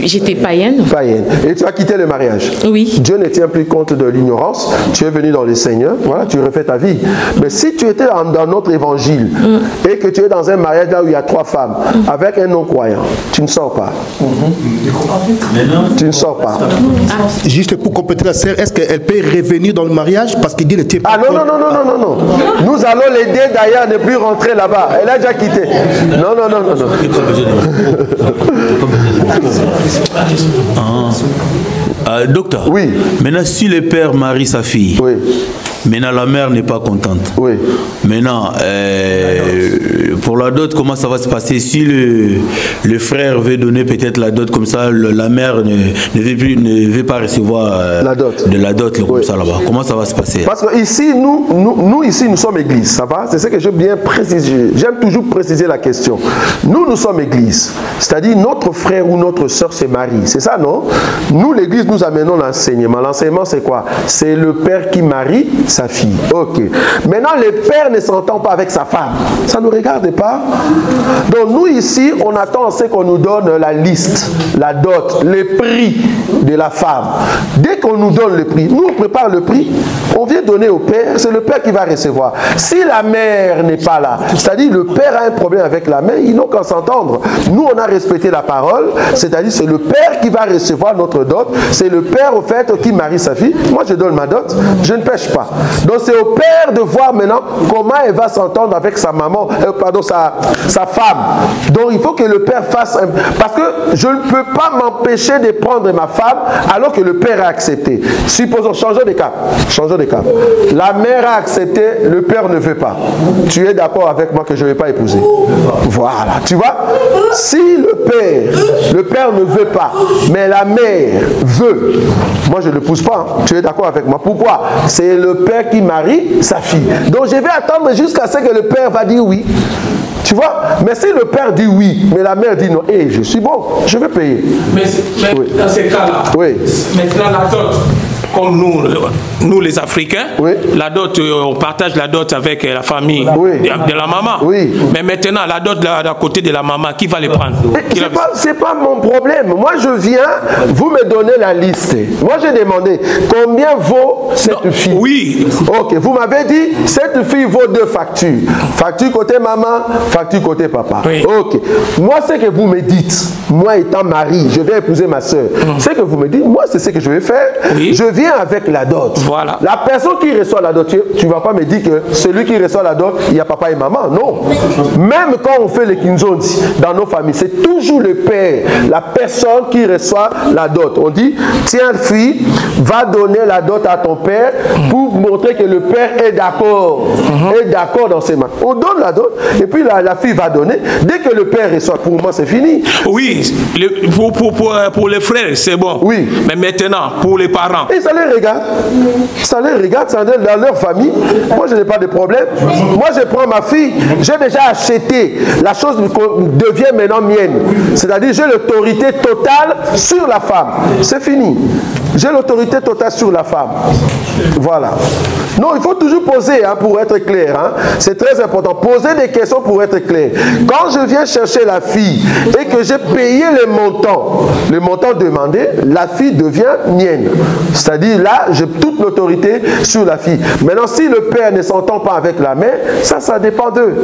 J'étais païenne. Païenne. Et tu as quitté le mariage Oui. Dieu ne tient plus compte de l'ignorance. Tu es venu dans le Seigneur. Voilà, tu refais ta vie. Mais si tu étais dans notre évangile Mm. et que tu es dans un mariage là où il y a trois femmes avec un non-croyant, tu ne sors pas. Tu ne sors pas. Juste pour compléter la sœur, est-ce qu'elle peut revenir dans le mariage parce qu'il dit n'était pas. Ah non, non, non, non, non, non, allons l'aider d'ailleurs à ne plus rentrer là-bas. Elle a déjà quitté. Non, non, non, non, non. Ah. Euh, docteur, oui. maintenant si le père marie sa fille, oui. maintenant la mère n'est pas contente. Oui. Maintenant, euh, pour la dot, comment ça va se passer? Si le, le frère veut donner peut-être la dot comme ça, le- la mère ne, ne, veut, plus, ne veut pas recevoir euh, La dot. de la dot comme ça là-bas. Comment ça va se passer? Parce que ici, nous, nous, nous, ici, nous sommes église, ça va? C'est ce que j'aime bien préciser. J'aime toujours préciser la question. Nous, nous sommes église. C'est-à-dire, notre frère ou notre soeur se marie. C'est ça, non? Nous, l'église, nous amenons l'enseignement. L'enseignement, c'est quoi? C'est le père qui marie sa fille. Ok. Maintenant, le père ne s'entend pas avec sa femme. Ça nous regarde pas. Donc, nous, ici, on attend à ce qu'on nous donne la liste, la dot, le prix de la femme. Dès qu'on nous donne le prix, nous, on prépare le prix. On vient donner au père, c'est le père qui va recevoir. Si la mère n'est pas là, c'est-à-dire le père a un problème avec la mère, ils n'ont qu'à s'entendre. Nous, on a respecté la parole, c'est-à-dire c'est le père qui va recevoir notre dot, c'est le père au fait qui marie sa fille. Moi, je donne ma dot, je ne pêche pas. Donc c'est au père de voir maintenant comment elle va s'entendre avec sa maman, euh, pardon, sa, femme. Donc il faut que le père fasse... Parce que je ne peux pas m'empêcher de prendre ma femme alors que le père a accepté. Supposons, changeons de cas. Changeons de cas. La mère a accepté, le père ne veut pas. Tu es d'accord avec moi que je ne vais pas épouser? Voilà. Tu vois? Si le père, le père ne veut pas, mais la mère veut, moi je ne l'épouse pas. hein. Tu es d'accord avec moi? Pourquoi? C'est le père qui marie sa fille. Donc je vais attendre jusqu'à ce que le père va dire oui. Tu vois? Mais si le père dit oui, mais la mère dit non, et je suis bon, je vais payer. Mais, dans ces cas-là, maintenant la dot, comme nous, euh, nous les Africains, la dot, euh, on partage la dot avec euh, la famille de, de la maman. Mais maintenant, la dot là, d'à côté de la maman, qui va les prendre? La- C'est pas, c'est pas mon problème. Moi, je viens, vous me donnez la liste. Moi, j'ai demandé combien vaut cette fille? Oui. Ok, vous m'avez dit cette fille vaut deux factures. Facture côté maman, facture côté papa. Ok. Moi, ce que vous me dites, moi étant mari, je vais épouser ma soeur. Ce que vous me dites, moi, c'est ce que je vais faire. Je viens avec la dot. Voilà. La personne qui reçoit la dot, tu ne vas pas me dire que celui qui reçoit la dot, il y a papa et maman. Non. Même quand on fait les kinzondi dans nos familles, c'est toujours le père, la personne qui reçoit la dot. On dit, tiens fille, va donner la dot à ton père pour montrer que le père est d'accord. Est d'accord dans ses mains. On donne la dot et puis la, la fille va donner. Dès que le père reçoit, pour moi, c'est fini. Oui, le- pour, pour, pour, pour les frères, c'est bon. Oui. Mais maintenant, pour les parents. Et ça les regarde. Ça les regarde, ça les- dans leur famille. Moi, je n'ai pas de problème. Moi, je prends ma fille. J'ai déjà acheté. La chose devient maintenant mienne. C'est-à-dire, j'ai l'autorité totale sur la femme. C'est fini. J'ai l'autorité totale sur la femme. Voilà. Non, il faut toujours poser hein, pour être clair. hein. C'est très important. Poser des questions pour être clair. Quand je viens chercher la fille et que j'ai payé le montant, le montant demandé, la fille devient mienne. C'est-à-dire là, j'ai toute l'autorité sur la fille. Maintenant, si le père ne s'entend pas avec la mère, ça, ça dépend d'eux.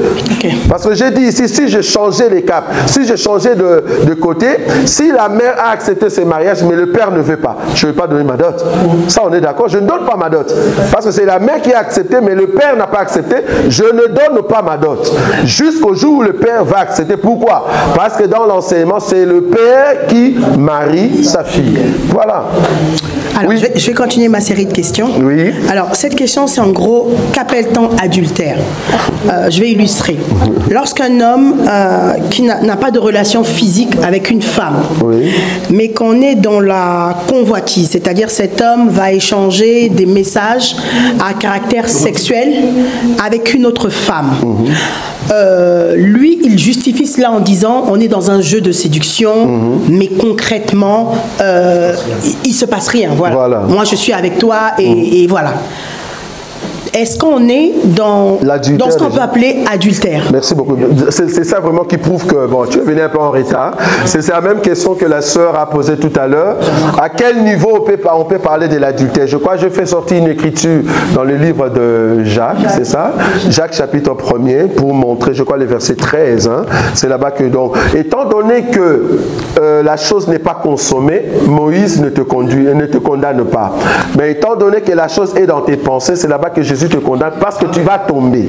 Parce que j'ai dit ici, si je changeais les caps, si je changeais de, de côté, si la mère a accepté ce mariage, mais le père ne veut pas, je ne vais pas donner ma dot. Ça, on est d'accord. Je ne donne pas ma dot. Parce que c'est la mère qui a accepté, mais le père n'a pas accepté. Je ne donne pas ma dot. Jusqu'au jour où le père va accepter. Pourquoi? Parce que dans l'enseignement, c'est le père qui marie sa fille. Voilà. Alors, je, vais, je vais continuer ma série de questions. Oui. Alors, cette question, c'est en gros, qu'appelle-t-on adultère? Euh, Je vais illustrer. Lorsqu'un homme euh, qui n'a n'a pas de relation physique avec une femme, mais qu'on est dans la convoitise, c'est-à-dire cet homme va échanger des messages à caractère sexuel avec une autre femme. Euh, lui, il justifie cela en disant on est dans un jeu de séduction, mais concrètement, euh, il, il se passe rien. Voilà. Moi, je suis avec toi et, et voilà. Est-ce qu'on est dans, dans ce qu'on peut appeler adultère? Merci beaucoup. C'est ça vraiment qui prouve que bon, tu es venu un peu en retard. C'est la même question que la sœur a posée tout à l'heure. À quel niveau on peut, par- on peut parler de l'adultère? Je crois que je fais sortir une écriture dans le livre de Jacques, c'est ça? Jacques chapitre 1er pour montrer, je crois, le verset 13. hein. C'est là-bas que donc, étant donné que euh, la chose n'est pas consommée, Moïse ne te conduit, ne te condamne pas. Mais étant donné que la chose est dans tes pensées, c'est là-bas que Jésus te condamne parce que tu vas tomber.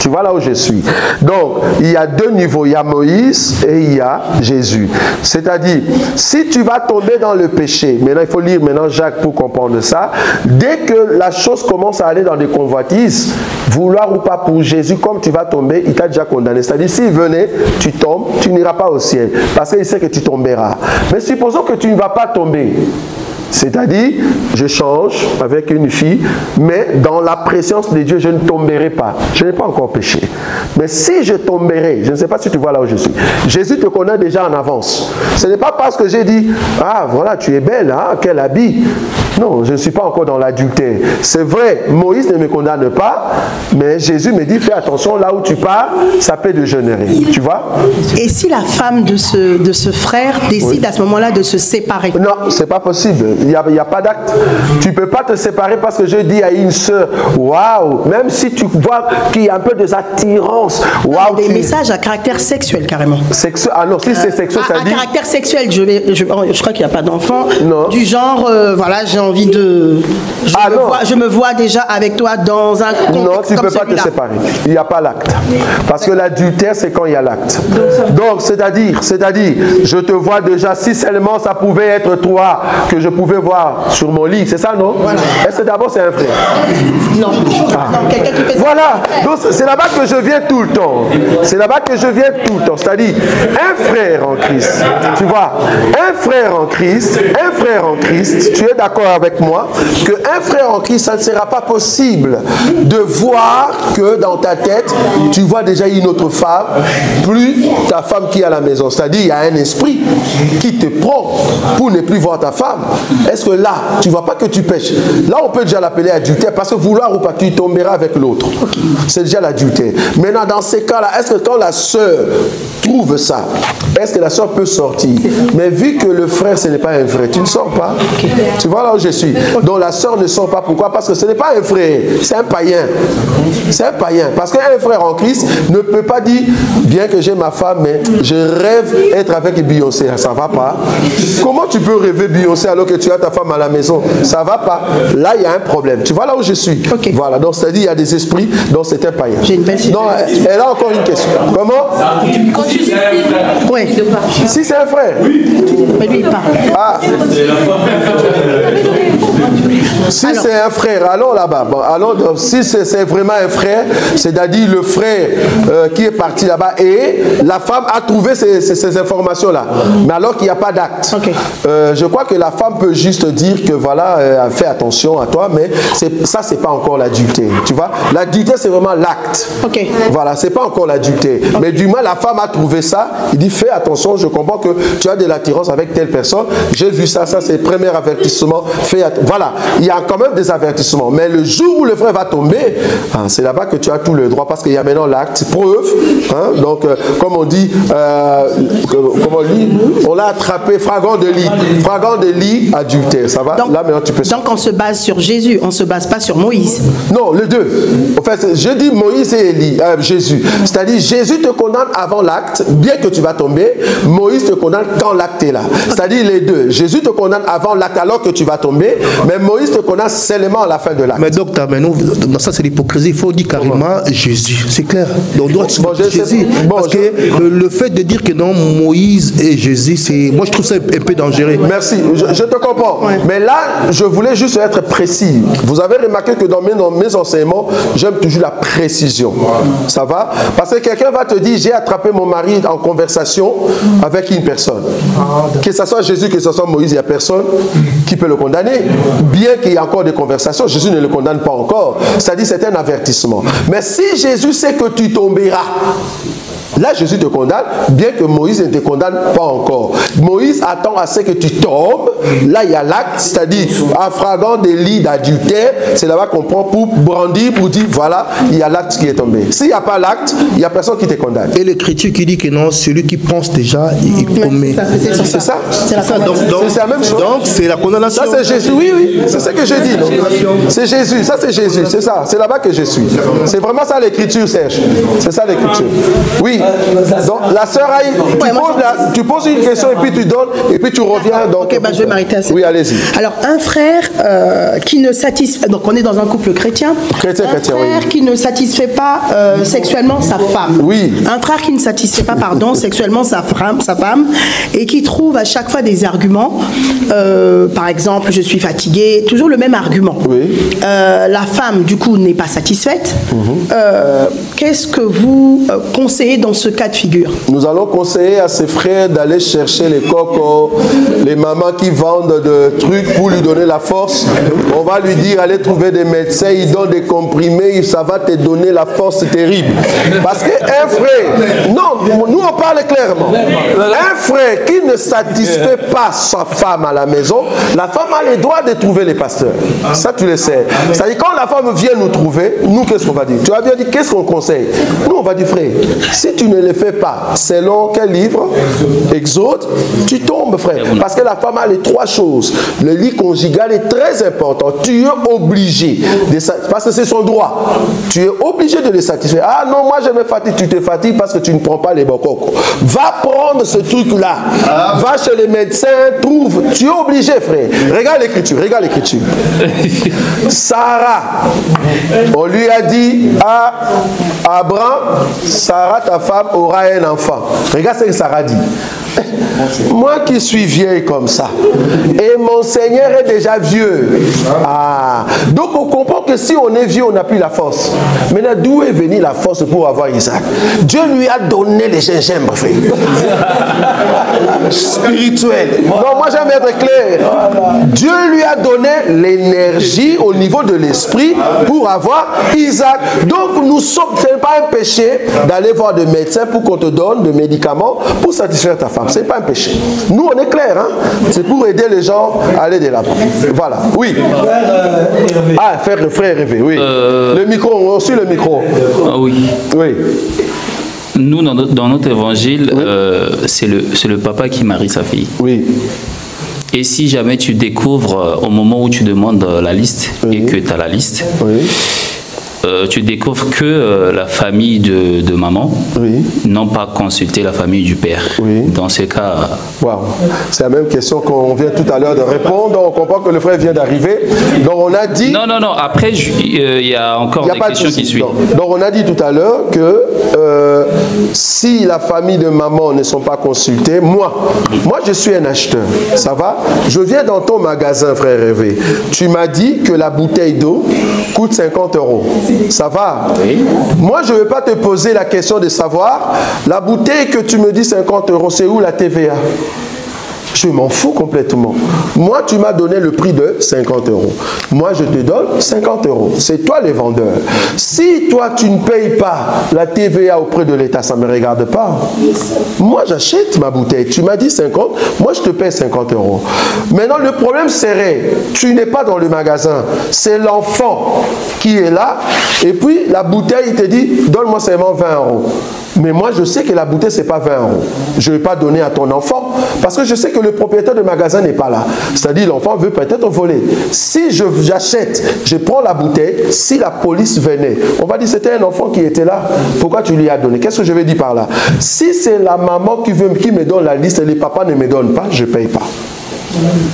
Tu vois là où je suis. Donc, il y a deux niveaux. Il y a Moïse et il y a Jésus. C'est-à-dire, si tu vas tomber dans le péché, maintenant il faut lire maintenant Jacques pour comprendre ça, dès que la chose commence à aller dans des convoitises, vouloir ou pas pour Jésus, comme tu vas tomber, il t'a déjà condamné. C'est-à-dire, s'il venait, tu tombes, tu n'iras pas au ciel. Parce qu'il sait que tu tomberas. Mais supposons que tu ne vas pas tomber. C'est-à-dire, je change avec une fille, mais dans la présence de Dieu, je ne tomberai pas. Je n'ai pas encore péché. Mais si je tomberai, je ne sais pas si tu vois là où je suis, Jésus te connaît déjà en avance. Ce n'est pas parce que j'ai dit, ah voilà, tu es belle, hein, quel habit. Non, je ne suis pas encore dans l'adultère. C'est vrai, Moïse ne me condamne pas, mais Jésus me dit, fais attention, là où tu pars, ça peut dégénérer. Tu vois? Et si la femme de ce, de ce frère décide à ce moment-là de se séparer? Non, c'est pas possible. Il n'y a, a pas d'acte. Tu peux pas te séparer parce que je dis à une sœur, waouh, même si tu vois qu'il y a un peu des attirances, waouh. Des messages à caractère sexuel carrément. Sexuel. Ah non, si c'est sexuel, à, ça à dit. caractère sexuel, je, vais, je, je crois qu'il n'y a pas d'enfant. Du genre, euh, voilà, j'ai envie de. Je, Ah, me non. vois, je me vois déjà avec toi dans un contexte Non, tu ne peux pas te séparer. Il n'y a pas l'acte. Parce que l'adultère, c'est quand il y a l'acte. Donc, c'est-à-dire, c'est-à-dire, je te vois déjà, si seulement ça pouvait être toi que je pouvais voir sur mon lit, c'est ça, non? Est-ce que d'abord c'est un frère? Non. Non, quelqu'un qui fait. Voilà, donc c'est là-bas que je viens tout le temps. C'est là-bas que je viens tout le temps. C'est-à-dire, un frère en Christ, tu vois, un frère en Christ, un frère en Christ, tu es d'accord avec moi, que un frère en Christ, ça ne sera pas possible de voir que dans ta tête, tu vois déjà une autre femme, plus ta femme qui est à la maison. C'est-à-dire, il y a un esprit qui te prend pour ne plus voir ta femme. Est-ce que là, tu ne vois pas que tu pêches? Là, on peut déjà l'appeler adultère parce que vouloir ou pas, tu tomberas avec l'autre. C'est déjà l'adultère. Maintenant, dans ces cas-là, est-ce que quand la sœur trouve ça, est-ce que la sœur peut sortir? Mais vu que le frère, ce n'est pas un frère, tu ne sors pas. Tu vois là je suis. Donc la sœur ne sort pas. Pourquoi? Parce que ce n'est pas un frère, c'est un païen. C'est un païen. Parce qu'un frère en Christ ne peut pas dire, bien que j'ai ma femme, mais je rêve être avec Beyoncé. Ça va pas. Comment tu peux rêver Beyoncé alors que tu as ta femme à la maison? Ça va pas. Là, il y a un problème. Tu vois là où je suis. Voilà. Donc, c'est-à-dire, il y a des esprits, donc c'est un païen. J'ai une belle Non, elle a encore une question. Comment? Oui. Si c'est un frère. Mais lui, il parle. Ah. Si c'est un frère, allons là-bas. Bon, allons donc, si c'est vraiment un frère, c'est-à-dire le frère euh, qui est parti là-bas et la femme a trouvé ces, ces- ces informations-là. Mais alors qu'il n'y a pas d'acte. Euh, je crois que la femme peut juste dire que voilà, euh, fais attention à toi, mais ça, c'est pas encore l'adultère. Tu vois L'adultère, c'est vraiment l'acte. Voilà, c'est pas encore l'adultère. Mais du moins, la femme a trouvé ça. Il dit fais attention, je comprends que tu as de l'attirance avec telle personne. J'ai vu ça, ça c'est le premier avertissement. Fais voilà, il y a quand même des avertissements. Mais le jour où le frère va tomber, ah, c'est là-bas que tu as tout le droit parce qu'il y a maintenant l'acte, preuve. hein. donc, euh, comme on dit, euh, comment on dit On l'a attrapé, fragant de lit. Fragant de lit, adultère. Ça va? Là maintenant, tu peux Donc on se base sur Jésus, on ne se base pas sur Moïse. non, les deux. En fait, je dis Moïse et Élie, euh, Jésus. C'est-à-dire, Jésus te condamne avant l'acte, bien que tu vas tomber. Moïse te condamne quand l'acte est là. C'est-à-dire les deux. Jésus te condamne avant l'acte alors que tu vas tomber, mais Moïse te condamne seulement à la fin de l'acte. Mais docteur, mais nous, dans ça c'est l'hypocrisie. Il faut dire carrément Jésus. C'est clair. On doit Bon, je sais- Jésus. bon, Parce je- que le, le fait de dire que non, Moïse et Jésus, c'est. Moi je trouve ça un peu dangereux. Merci, je, je te comprends. Mais là, je voulais juste être précis. Vous avez remarqué que dans mes, dans mes enseignements, j'aime toujours la précision. Ça va? Parce que quelqu'un va te dire, j'ai attrapé mon mari en conversation avec une personne. Que ce soit Jésus, que ce soit Moïse, il n'y a personne qui peut le condamner. Bien qu'il y ait encore des conversations, Jésus ne le condamne pas encore. C'est-à-dire, c'est un avertissement. Mais si Jésus sait que tu tomberas, Là, Jésus te condamne, bien que Moïse ne te condamne pas encore. Moïse attend à ce que tu tombes. Là, il y a l'acte, c'est-à-dire en fragant des lits d'adultère. C'est là-bas qu'on prend pour brandir, pour dire voilà, il y a l'acte qui est tombé. S'il n'y a pas l'acte, il n'y a personne qui te condamne. Et l'écriture qui dit que non, celui qui pense déjà, il, commet. C'est ça. C'est ça. Donc, C'est la même chose. donc, c'est la condamnation. Ça, c'est Jésus. Oui, oui, c'est ce que j'ai dit. donc. C'est Jésus. Ça, c'est Jésus. C'est ça. C'est là-bas que je suis. C'est vraiment ça l'écriture, Serge. C'est ça l'écriture. Oui. Donc, la sœur Aïe, tu, poses la- tu poses une question et puis tu donnes et puis tu reviens. Donc, Ok, bah, je vais m'arrêter à ça. Oui, allez-y. Alors, un frère euh, qui ne satisfait. Donc, on est dans un couple chrétien. Chrétien, un chrétien, frère oui. qui ne satisfait pas euh, sexuellement sa femme. Oui. Un frère qui ne satisfait pas, pardon, sexuellement sa femme, sa femme et qui trouve à chaque fois des arguments. Euh, par exemple, je suis fatigué. Toujours le même argument. Euh, la femme, du coup, n'est pas satisfaite. Euh, Qu'est-ce que vous conseillez dans ce cas de figure Nous allons conseiller à ses frères d'aller chercher les cocos, les mamans qui vendent de trucs pour lui donner la force. On va lui dire, allez trouver des médecins, ils donnent des comprimés, ça va te donner la force terrible. Parce qu'un frère, non, nous on parle clairement. Un frère qui ne satisfait pas sa femme à la maison, la femme a le droit de trouver les pasteurs. Ça, tu le sais. C'est-à-dire, quand la femme vient nous trouver, nous, qu'est-ce qu'on va dire? Tu vas bien dire, qu'est-ce qu'on conseille? Nous, on va dire, frère, si tu ne le fais pas, selon quel livre? Exode, tu tombes, frère. Parce que la femme a les trois choses. Le lit conjugal est très important. Tu es obligé, de, parce que c'est son droit, tu es obligé de le satisfaire. Ah non, moi je me fatigue, tu te fatigues parce que tu ne prends pas les bococos. Va prendre ce truc-là. Va chez les médecins, trouve. Tu es obligé, frère. Regarde l'écriture, regarde l'écriture. Sarah, on lui a dit à Abraham, Sarah, ta femme, aura un enfant. Regarde ce que Sarah dit. Moi qui suis vieille comme ça, et mon Seigneur est déjà vieux. Ah. Donc on comprend que si on est vieux, on n'a plus la force. Maintenant, d'où est venue la force pour avoir Isaac? Dieu lui a donné les gingembre, frère. Spirituel. Non, moi j'aime être clair. Dieu lui a donné l'énergie au niveau de l'esprit pour avoir Isaac. Donc nous sommes, ce n'est pas un péché d'aller voir des médecins pour qu'on te donne des médicaments pour satisfaire ta femme. Ce n'est pas un péché. Nous, on est clair. Hein? C'est pour aider les gens à aller de l'avant. Voilà. Oui. Ah, frère, frère rêver. Oui. Le micro, on suit le micro. Ah oui. Oui. Nous, dans notre, dans notre évangile, euh, c'est le, le papa qui marie sa fille. Oui. Et si jamais tu découvres euh, au moment où tu demandes euh, la liste et que tu as la liste, euh, tu découvres que euh, la famille de, de maman n'ont pas consulté la famille du père. Dans ce cas. Wow. C'est la même question qu'on vient tout à l'heure de répondre. On comprend que le frère vient d'arriver. Donc on a dit. Non, non, non. Après, euh, il y a encore des questions qui suivent. Donc, on a dit tout à l'heure que si la famille de maman ne sont pas consultées, moi, moi je suis un acheteur. Ça va? Je viens dans ton magasin, frère Révé. Tu m'as dit que la bouteille d'eau coûte 50 euros. Ça va? Moi, je ne vais pas te poser la question de savoir, la bouteille que tu me dis 50 euros, c'est où la TVA je m'en fous complètement. Moi, tu m'as donné le prix de 50 euros. Moi, je te donne 50 euros. C'est toi les vendeurs. Si toi, tu ne payes pas la TVA auprès de l'État, ça ne me regarde pas. Moi, j'achète ma bouteille. Tu m'as dit 50, moi, je te paye 50 euros. Maintenant, le problème serait, tu n'es pas dans le magasin. C'est l'enfant qui est là. Et puis, la bouteille, il te dit, donne-moi seulement 20 euros. Mais moi, je sais que la bouteille, ce n'est pas 20 euros. Je ne vais pas donner à ton enfant parce que je sais que le propriétaire du magasin n'est pas là. C'est-à-dire, l'enfant veut peut-être voler. Si j'achète, je, prends la bouteille, si la police venait, on va dire c'était un enfant qui était là. Pourquoi tu lui as donné? Qu'est-ce que je vais dire par là? Si c'est la maman qui, qui me donne la liste et les papas ne me donnent pas, je ne paye pas.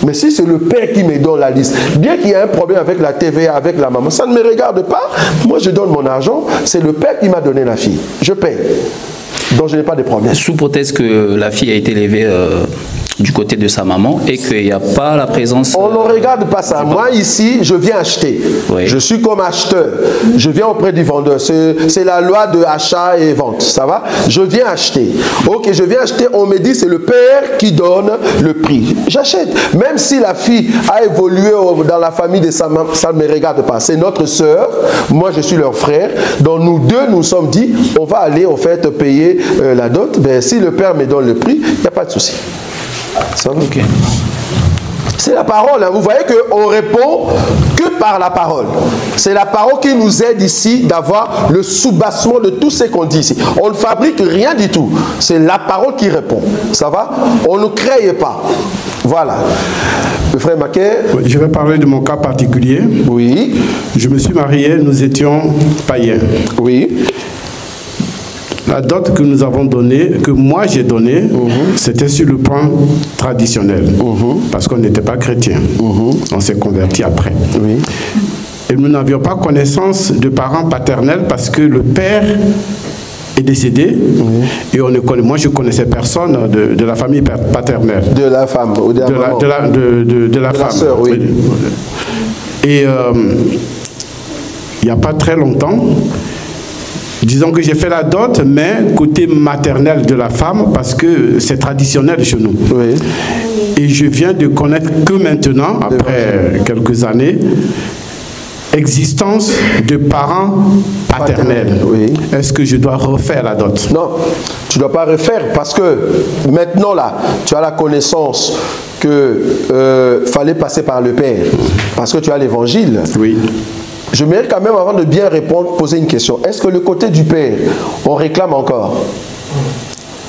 Mais si c'est le père qui me donne la liste, bien qu'il y ait un problème avec la TVA, avec la maman, ça ne me regarde pas. Moi, je donne mon argent, c'est le père qui m'a donné la fille. Je paye. Donc, je n'ai pas de problème. Sous prétexte que la fille a été élevée euh, du côté de sa maman et qu'il n'y a pas la présence. On ne regarde pas ça. Moi, ici, je viens acheter. Je suis comme acheteur. Je viens auprès du vendeur. C'est la loi de achat et vente. Ça va? Je viens acheter. Ok, je viens acheter. On me dit c'est le père qui donne le prix. J'achète. Même si la fille a évolué dans la famille de sa maman, ça ne me regarde pas. C'est notre soeur. Moi, je suis leur frère. Donc, nous deux, nous sommes dit on va aller, au fait, payer euh, la dot. Ben, si le père me donne le prix, il n'y a pas de souci. C'est la parole. Hein. Vous voyez qu'on répond que par la parole. C'est la parole qui nous aide ici d'avoir le soubassement de tout ce qu'on dit ici. On ne fabrique rien du tout. C'est la parole qui répond. Ça va? On ne crée pas. Voilà. Le frère Maquet. Je vais parler de mon cas particulier. Oui. Je me suis marié, nous étions païens. Oui. La dot que nous avons donnée, que moi j'ai donnée, c'était sur le plan traditionnel, parce qu'on n'était pas chrétien. On s'est converti après. Et nous n'avions pas connaissance de parents paternels parce que le père est décédé et on ne connaît, moi je connaissais personne de, la famille paternelle. De la femme ou de la, de la, femme. oui. Et euh, il n'y a pas très longtemps, Disons que j'ai fait la dot, mais côté maternel de la femme, parce que c'est traditionnel chez nous. Et je viens de connaître que maintenant, après quelques années, existence de parents paternels. Est-ce que je dois refaire la dot? Non, tu ne dois pas refaire parce que maintenant là, tu as la connaissance que euh, fallait passer par le Père parce que tu as l'évangile. Oui. Je mérite quand même, avant de bien répondre, poser une question. Est-ce que le côté du père, on réclame encore?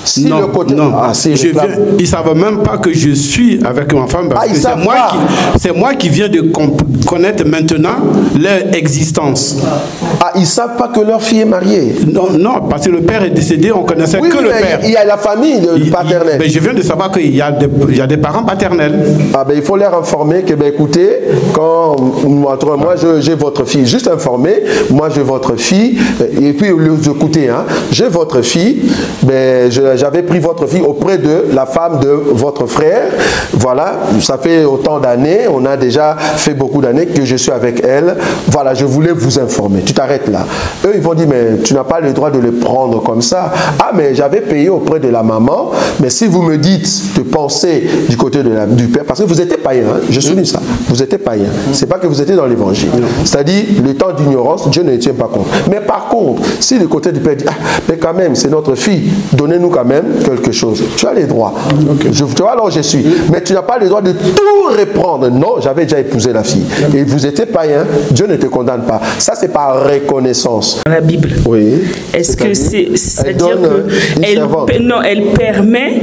Si non, le côté... non. Ah, si je viens, ils ne savent même pas que je suis avec ma femme parce ah, que c'est moi, qui, moi qui viens de connaître maintenant leur existence. Ah, ils ne savent pas que leur fille est mariée Non, non, parce que le père est décédé, on connaissait que le père. Il y a la famille paternelle. mais je viens de savoir qu'il y, a des, il y a des parents paternels. Ah, ben, il faut leur informer que, ben, écoutez, quand moi, moi j'ai votre fille, juste informer, moi j'ai votre fille, et puis écoutez, hein, j'ai votre fille, ben, je j'avais pris votre fille auprès de la femme de votre frère. Voilà, ça fait autant d'années, on a déjà fait beaucoup d'années que je suis avec elle. Voilà, je voulais vous informer. Tu t'arrêtes là. Eux, ils vont dire, mais tu n'as pas le droit de le prendre comme ça. Ah, mais j'avais payé auprès de la maman, mais si vous me dites de penser du côté de la, du père, parce que vous étiez païen, hein, je souligne ça, vous étiez païen. C'est pas que vous étiez dans l'évangile. C'est-à-dire, le temps d'ignorance, Dieu ne tient pas compte. Mais par contre, si le côté du père dit, ah, mais quand même, c'est notre fille, donnez-nous quand même quelque chose. Tu as les droits. Je, tu vois là où je suis. Mais tu n'as pas le droit de tout reprendre. Non, j'avais déjà épousé la fille. Et vous étiez païen, Dieu ne te condamne pas. Ça, c'est par reconnaissance. Dans la Bible. Oui. Est-ce que c'est. C'est-à-dire qu'elle non, elle permet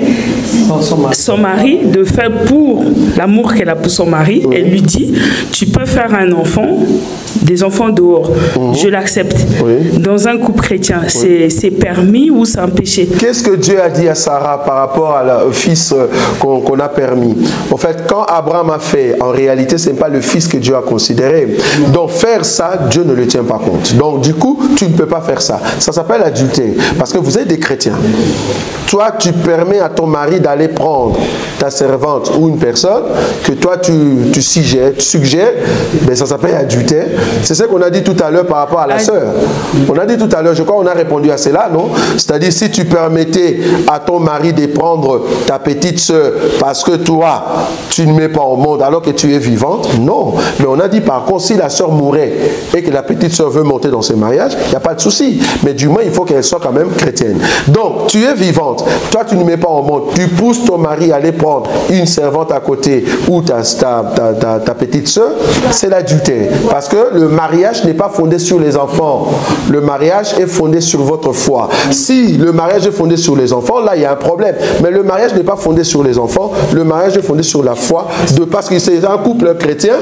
son mari de faire pour l'amour qu'elle a pour son mari. Elle lui dit Tu peux faire un enfant, des enfants dehors. Mhm. Je l'accepte. Dans un couple chrétien, c'est permis ou c'est un péché? Qu'est-ce que Dieu a dit à Sarah par rapport à au fils euh, qu'on a permis? En fait, quand Abraham a fait, en réalité, ce n'est pas le fils que Dieu a considéré. Donc, faire ça, Dieu ne le tient pas compte. Donc, du coup, tu ne peux pas faire ça. Ça s'appelle adultère. Parce que vous êtes des chrétiens. Toi, tu permets à ton mari d'aller prendre ta servante ou une personne que toi, tu, tu suggères, tu suggères ben, ça s'appelle adultère. C'est ce qu'on a dit tout à l'heure par rapport à la sœur. On a dit tout à l'heure, je crois qu'on a répondu à cela, non? C'est-à-dire, si tu permettais à ton mari de prendre ta petite soeur parce que toi, tu ne mets pas au monde alors que tu es vivante. Non. Mais on a dit par contre, si la soeur mourait et que la petite soeur veut monter dans ce mariage, il n'y a pas de souci. Mais du moins, il faut qu'elle soit quand même chrétienne. Donc, tu es vivante. Toi, tu ne mets pas au monde. Tu pousses ton mari à aller prendre une servante à côté ou ta, ta, ta petite soeur. C'est l'adultère. Parce que le mariage n'est pas fondé sur les enfants. Le mariage est fondé sur votre foi. Si le mariage est fondé sur les enfants, là, il y a un problème. Mais le mariage n'est pas fondé sur les enfants, le mariage est fondé sur la foi, de, parce que c'est un couple chrétien,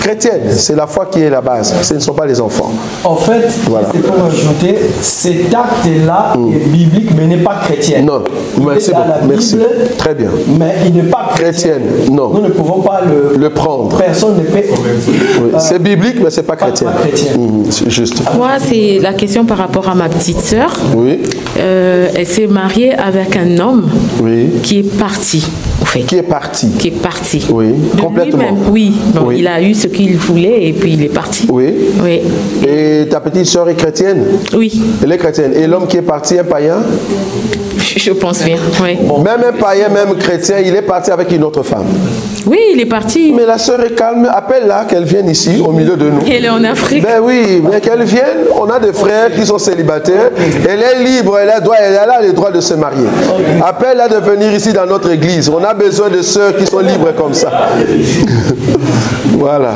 chrétienne. C'est la foi qui est la base, ce ne sont pas les enfants. En fait, voilà. c'est pour ajouter, cet acte-là mm. est biblique, mais n'est pas chrétien. Non, merci, bon. merci. Très bien. Mais il n'est pas chrétienne. Non. Nous ne pouvons pas le, le prendre. Personne ne peut. Euh, c'est biblique, mais c'est pas chrétien. Pas chrétien. Mm, juste. Moi, c'est la question par rapport à ma petite sœur. Oui. Euh, elle s'est mariée avec un homme qui est parti. En fait. Qui est parti Qui est parti. Oui, complètement. Oui. il a eu ce qu'il voulait et puis il est parti. Oui. oui. Et ta petite soeur est chrétienne? Oui. Elle est chrétienne. Et l'homme qui est parti est païen? Je pense bien, oui. Même un païen, même chrétien, il est parti avec une autre femme. Oui, il est parti. Mais la sœur est calme. Appelle-la, qu'elle vienne ici, au milieu de nous. Elle est en Afrique. Ben oui, mais qu'elle vienne. On a des frères qui sont célibataires. Elle est libre, elle a, droit, elle a le droit de se marier. Appelle-la de venir ici dans notre église. On a besoin de sœurs qui sont libres comme ça. voilà.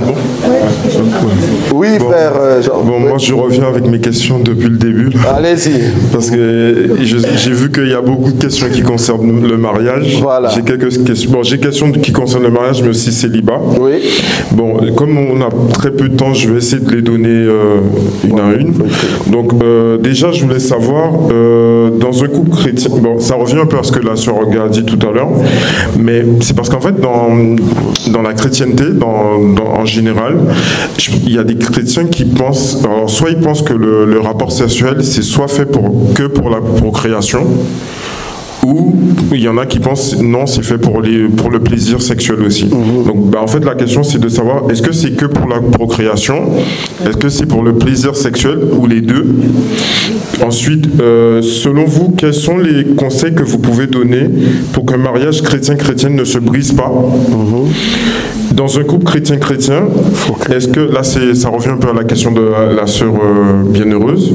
Oui, frère euh, Jean. Bon, moi, je reviens avec mes questions depuis le début. Allez-y. Parce que j'ai vu qu'il y a beaucoup de questions qui concernent le mariage. Voilà. J'ai quelques questions. Bon, j'ai questions qui concernent le mariage, mais aussi célibat. Oui. Bon, comme on a très peu de temps, je vais essayer de les donner euh, une à une. Donc, euh, déjà, je voulais savoir, euh, dans un couple chrétien, bon, ça revient un peu à ce que la sœur a dit tout à l'heure, mais c'est parce qu'en fait, dans, dans la chrétienté, dans, en général, il y a des chrétiens qui pensent, alors soit ils pensent que le, le rapport sexuel, c'est soit fait pour, que pour la procréation, ou il y en a qui pensent non, c'est fait pour, les, pour le plaisir sexuel aussi. Mhm. Donc bah, en fait la question c'est de savoir est-ce que c'est que pour la procréation, est-ce que c'est pour le plaisir sexuel ou les deux? Ensuite, euh, selon vous, quels sont les conseils que vous pouvez donner pour qu'un mariage chrétien-chrétienne ne se brise pas? Mhm. Dans un couple chrétien-chrétien, est-ce que, là ça revient un peu à la question de la, sœur euh, bienheureuse,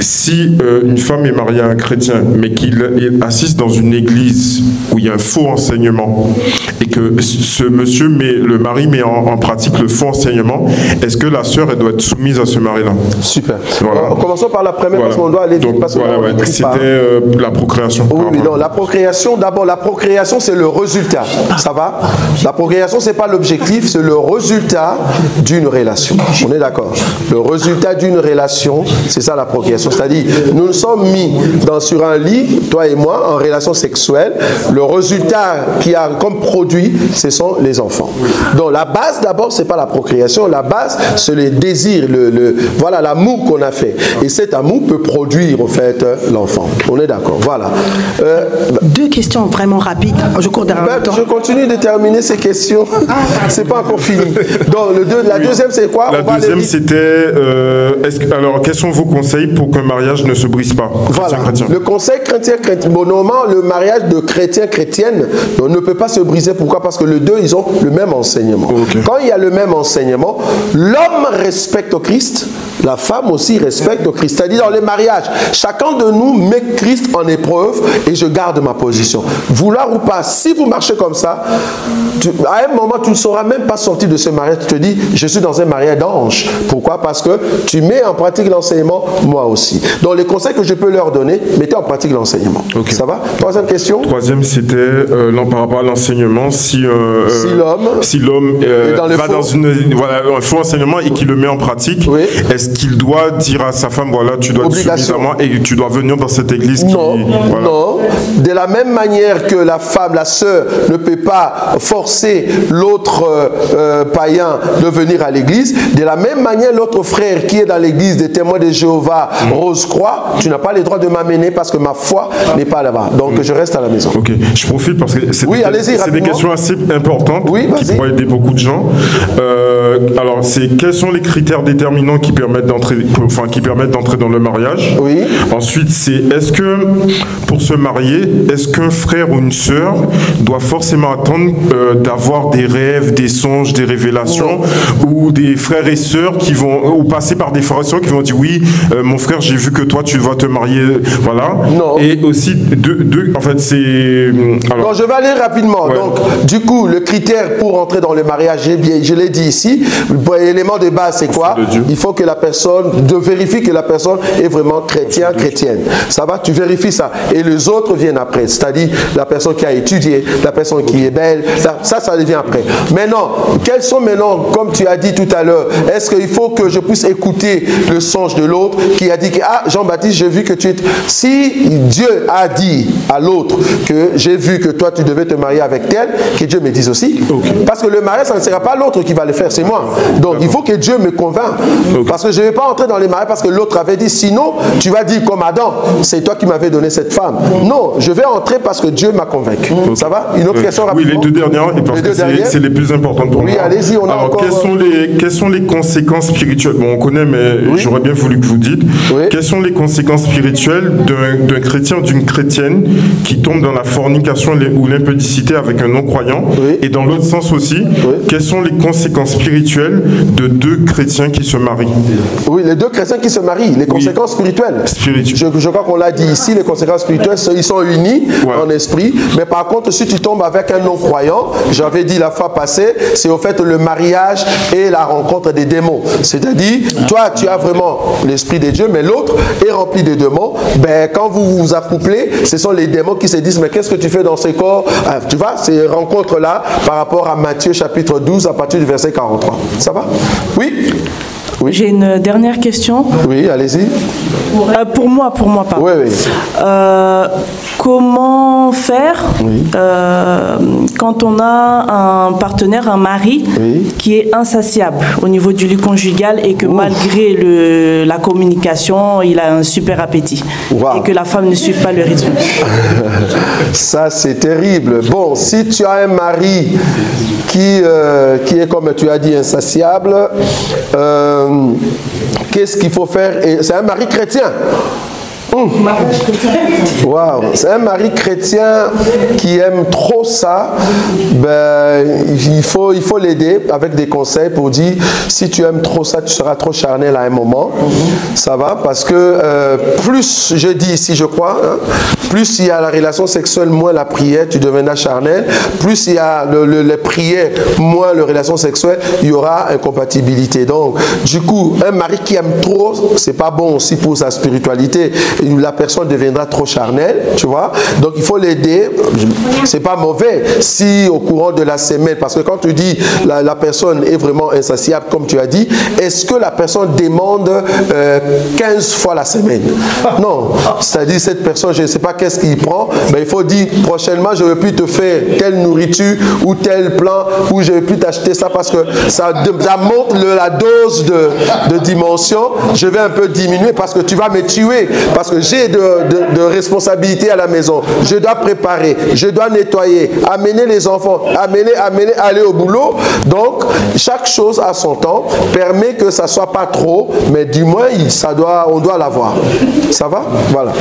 si euh, une femme est mariée à un chrétien, mais qu'il assiste dans une église où il y a un faux enseignement, et que ce monsieur, met, le mari met en, pratique le faux enseignement, est-ce que la sœur elle doit être soumise à ce mari-là? Super. Voilà. Commençons par la première parce qu'on doit aller vite. parce voilà, C'était euh, la procréation. Oui, non, la procréation, d'abord, la procréation c'est le résultat. Ça va? La procréation c'est pas l'objectif, c'est le résultat d'une relation. On est d'accord Le résultat d'une relation, c'est ça la procréation. C'est-à-dire, nous nous sommes mis dans, sur un lit, toi et moi, en relation sexuelle. Le résultat qui a comme produit, ce sont les enfants. Donc la base d'abord, c'est pas la procréation. La base, c'est le désir, le, le voilà l'amour qu'on a fait. Et cet amour peut produire au fait l'enfant. On est d'accord. Voilà. Euh, Deux questions vraiment rapides. Je ben, Je continue de terminer ces questions. C'est pas encore fini. Donc le deux, la deuxième, c'est quoi? La deuxième, c'était euh, alors quels sont vos conseils pour qu'un mariage ne se brise pas Voilà. Le conseil chrétien chrétien. Bon, normalement, le mariage de chrétien chrétienne ne peut pas se briser. Pourquoi? Parce que les deux, ils ont le même enseignement. Quand il y a le même enseignement, l'homme respecte Christ, la femme aussi respecte Christ. C'est-à-dire dans les mariages, chacun de nous met Christ en épreuve et je garde ma position. Vouloir ou pas, si vous marchez comme ça, à un moment, tu ne sauras même pas sortir de ce mariage. Tu te dis, je suis dans un mariage d'ange. Pourquoi? Parce que tu mets en pratique l'enseignement, moi aussi. Donc les conseils que je peux leur donner, mettez en pratique l'enseignement. Ça va? Troisième question Troisième, c'était euh, par rapport à l'enseignement, si, euh, si l'homme si l'homme euh, va dans une, voilà, un faux enseignement et qu'il le met en pratique, est-ce qu'il doit dire à sa femme, voilà, tu dois moi et tu dois venir dans cette église Non, non. De la même manière que la femme, la sœur, ne peut pas forcer l'autre païen de venir à l'église, de la même manière, l'autre frère qui est dans l'église des témoins de Jéhovah, mm. Rose-Croix, tu n'as pas le droit de m'amener parce que ma foi n'est pas là-bas. Donc mm. je reste à la maison. Ok, je profite parce que c'est oui, des, des, questions assez importantes qui pourraient aider beaucoup de gens. Euh, alors, c'est quels sont les critères déterminants qui permettent d'entrer, enfin, qui permettent d'entrer dans le mariage Oui. Ensuite, c'est est-ce que pour se marier, est-ce qu'un frère ou une sœur doit forcément attendre euh, d'avoir des rêves, des songes, des révélations, ou des frères et sœurs qui vont ou passer par des frères et sœurs qui vont dire oui, euh, mon frère, j'ai vu que toi tu vas te marier, voilà. Non. Et aussi deux, en fait, c'est. Alors... je vais aller rapidement. Donc, du coup, le critère pour entrer dans le mariage, je l'ai dit ici, l'élément de base, c'est quoi Il faut que la personne, de vérifier que la personne est vraiment chrétien, chrétienne. Ça va Tu vérifies ça. Et les autres viennent après. C'est-à-dire la personne qui a étudié, la personne qui est belle, ça, ça, ça devient après. Maintenant, quels sont maintenant, comme tu as dit tout à l'heure, est-ce qu'il faut que je puisse écouter le songe de l'autre qui a dit que, ah, Jean-Baptiste, j'ai vu que tu es... Si Dieu a dit à l'autre que j'ai vu que toi, tu devais te marier avec tel, que Dieu me dise aussi. Parce que le mariage, ça ne sera pas l'autre qui va le faire, c'est moi. Donc, il faut que Dieu me convainc. Parce que je ne vais pas entrer dans les mariages parce que l'autre avait dit, sinon, tu vas dire comme Adam, c'est toi qui m'avais donné cette femme. Non, je vais entrer parce que Dieu m'a convaincu. Ça va? Une autre question rapidement Oui, les deux dernières, parce que c'est les plus importantes pour moi. Oui, allez-y, on a Alors, encore... Quelles sont, les, quelles sont les conséquences spirituelles? Bon, on connaît, mais j'aurais bien voulu que vous dites. Quelles sont les conséquences spirituelles d'un chrétien ou d'une chrétienne qui tombe dans la fornication ou l'impudicité avec un non-croyant? Et dans l'autre sens aussi, quelles sont les conséquences spirituelles de deux chrétiens qui se marient? Oui, les deux chrétiens qui se marient, les conséquences spirituelles. Je, crois qu'on l'a dit ici, les conséquences spirituelles, ils sont unis en esprit. Mais par contre, si tu tombes avec un non-croyant, j'avais dit la fois passée, c'est au fait le mariage et la rencontre des démons. C'est-à-dire, toi, tu as vraiment l'esprit de Dieu, mais l'autre est rempli de démons. Ben, quand vous vous accouplez, ce sont les démons qui se disent, mais qu'est-ce que tu fais dans ces corps? Ah, Tu vois, ces rencontres-là, par rapport à Matthieu chapitre 12, à partir du verset 43. Ça va? Oui? Oui. J'ai une dernière question. Oui, allez-y. Euh, pour moi, pour moi, pas. Oui, oui. Euh, comment faire euh, quand on a un partenaire, un mari, qui est insatiable au niveau du lit conjugal et que malgré le, la communication, il a un super appétit et que la femme ne suit pas le rythme? Ça, c'est terrible. Bon, si tu as un mari qui, qui est, comme tu as dit, insatiable, qu'est-ce qu'il faut faire? C'est un mari chrétien. Waouh, c'est un mari chrétien qui aime trop ça. Ben, il faut il faut l'aider avec des conseils pour dire si tu aimes trop ça, tu seras trop charnel à un moment. Ça va? Parce que euh, plus je dis ici, je crois, hein, plus il y a la relation sexuelle, moins la prière, tu deviendras charnel. Plus il y a le, le, les prières, moins la relation sexuelle, il y aura incompatibilité. Donc, du coup, un mari qui aime trop, c'est pas bon aussi pour sa spiritualité. La personne deviendra trop charnelle, tu vois. Donc, il faut l'aider. C'est pas mauvais si au courant de la semaine, parce que quand tu dis la, personne est vraiment insatiable, comme tu as dit, est-ce que la personne demande euh, 15 fois la semaine? Non. C'est-à-dire, cette personne, je ne sais pas qu'est-ce qu'il prend, mais il faut dire prochainement, je ne veux plus te faire telle nourriture ou tel plan, ou je ne veux plus t'acheter ça parce que ça, ça monte le, la dose de, de, dimension. Je vais un peu diminuer parce que tu vas me tuer, parce que j'ai de, de, de responsabilités à la maison. Je dois préparer, je dois nettoyer, amener les enfants, amener, amener, aller au boulot. Donc, chaque chose à son temps permet que ça soit pas trop, mais du moins, ça doit, on doit l'avoir. Ça va? Voilà.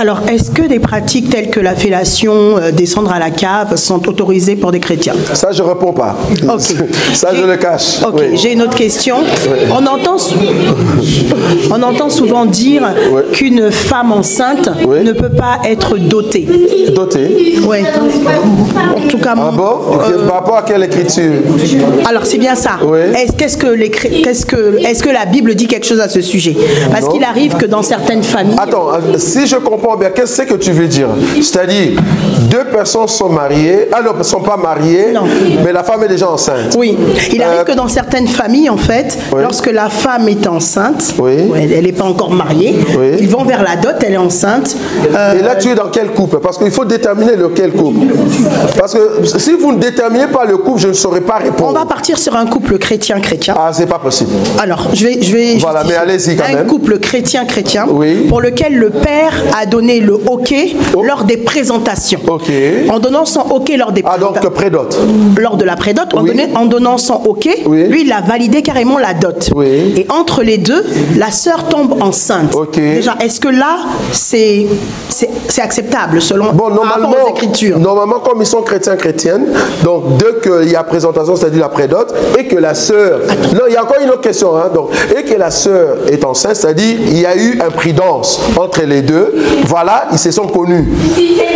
Alors, est-ce que des pratiques telles que la fellation, euh, descendre à la cave sont autorisées pour des chrétiens? Ça, je réponds pas. Ça, je le cache. Ok, oui. j'ai une autre question. Oui. On, entend, on entend souvent dire oui. qu'une femme enceinte ne peut pas être dotée. Dotée Oui. En tout cas, ah bon? Euh, Par rapport à quelle écriture? Alors, c'est bien ça. Est-ce qu'est-ce que, les, qu'est-ce que, est-ce que la Bible dit quelque chose à ce sujet? Parce qu'il arrive que dans certaines familles. Attends, si je comprends bien, qu'est-ce que tu veux dire? C'est-à-dire, deux personnes sont mariées, ah non, ne sont pas mariées, non. mais la femme est déjà enceinte. Oui. Il arrive euh... que dans certaines familles, en fait, oui. lorsque la femme est enceinte, oui. elle n'est pas encore mariée, oui. ils vont vers la dot, elle est enceinte. Euh... Et là, tu es dans quel couple? Parce qu'il faut déterminer lequel couple. Parce que si vous ne déterminez pas le couple, je ne saurais pas répondre. On va partir sur un couple chrétien-chrétien. Ah, c'est pas possible. Alors, je vais. Je vais voilà, mais allez-y quand un même. Un couple chrétien-chrétien oui. pour lequel le père a donné le OK oh. lors des présentations. OK. En donnant son OK lors des Ah, donc prédote. Lors de la prédote, en, oui. en, donnant son OK, oui. lui, il a validé carrément la dot. Oui. Et entre les deux, la sœur tombe enceinte. OK. Déjà, est-ce que là, c'est acceptable selon bon, normalement, Écritures Normalement, comme ils sont chrétiens-chrétiennes, donc dès qu'il y a présentation, c'est-à-dire la prédote, et que la sœur. Non, il y a encore une autre question. Hein, donc, et que la sœur est enceinte, c'est-à-dire il y a eu imprudence entre les deux. Voilà, ils se sont connus.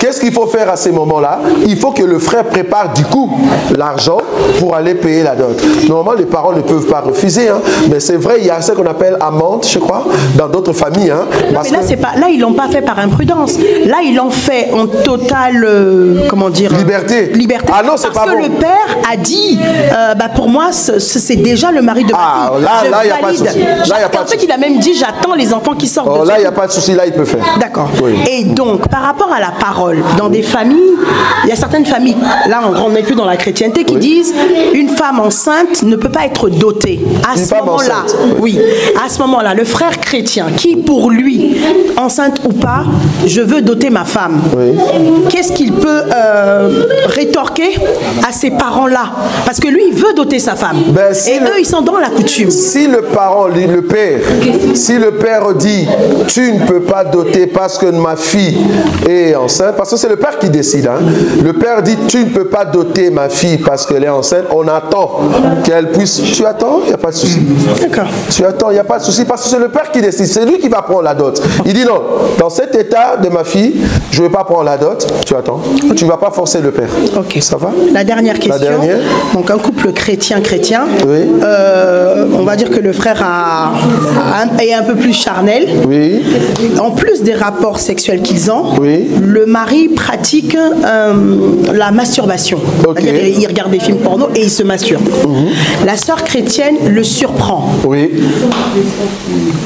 Qu'est-ce qu'il faut faire à ces moments-là? Il faut que le frère prépare du coup l'argent pour aller payer la dot. Normalement, les parents ne peuvent pas refuser, hein, mais c'est vrai, il y a ce qu'on appelle amende, je crois, dans d'autres familles. Hein, non, mais là, que... pas, là, ils l'ont pas fait par imprudence. Là, ils l'ont fait en totale, euh, comment dire Liberté. Liberté. Ah non, c'est pas bon. Que le père a dit, euh, bah, pour moi, c'est déjà le mari de ma ah, fille. Là, je là, il n'y a pas de souci. Là, y a pas en fait, il a même dit, j'attends les enfants qui sortent oh, de Là, il n'y a pas de souci, là, il peut faire. D'accord. Oui. Et donc, par rapport à la parole, dans des familles, il y a certaines familles, là, on n'est plus dans la chrétienté, qui oui. disent, une femme enceinte ne peut pas être dotée. À une ce moment-là, oui, à ce moment-là, le frère chrétien, qui pour lui, enceinte ou pas, je veux doter ma femme, oui. qu'est-ce qu'il peut euh, rétorquer à ces parents-là? Parce que lui, il veut doter sa femme. Ben, si Et le, eux, ils sont dans la coutume. Si le parent, le père, si le père dit, tu ne peux pas doter parce que ma fille est enceinte, parce que c'est le père qui décide. Hein. Le père dit, tu ne peux pas doter ma fille parce qu'elle est enceinte. On attend qu'elle puisse. Tu attends, il n'y a pas de souci. D'accord. Tu attends, il n'y a pas de souci parce que c'est le père qui décide. C'est lui qui va prendre la dot. Il dit non, dans cet état de ma fille, je ne vais pas prendre la dot. Tu attends. Tu ne vas pas forcer le père. Ok. Ça va? La dernière question. La dernière. Donc un couple chrétien-chrétien. Oui. Euh, on va dire que le frère a, a, est un peu plus charnel. Oui. En plus des rapports sexuels qu'ils ont, oui. le mari pratique euh, la masturbation. Okay. Il regarde des films porno et il se masturbe. -hmm. La sœur chrétienne le surprend. Oui.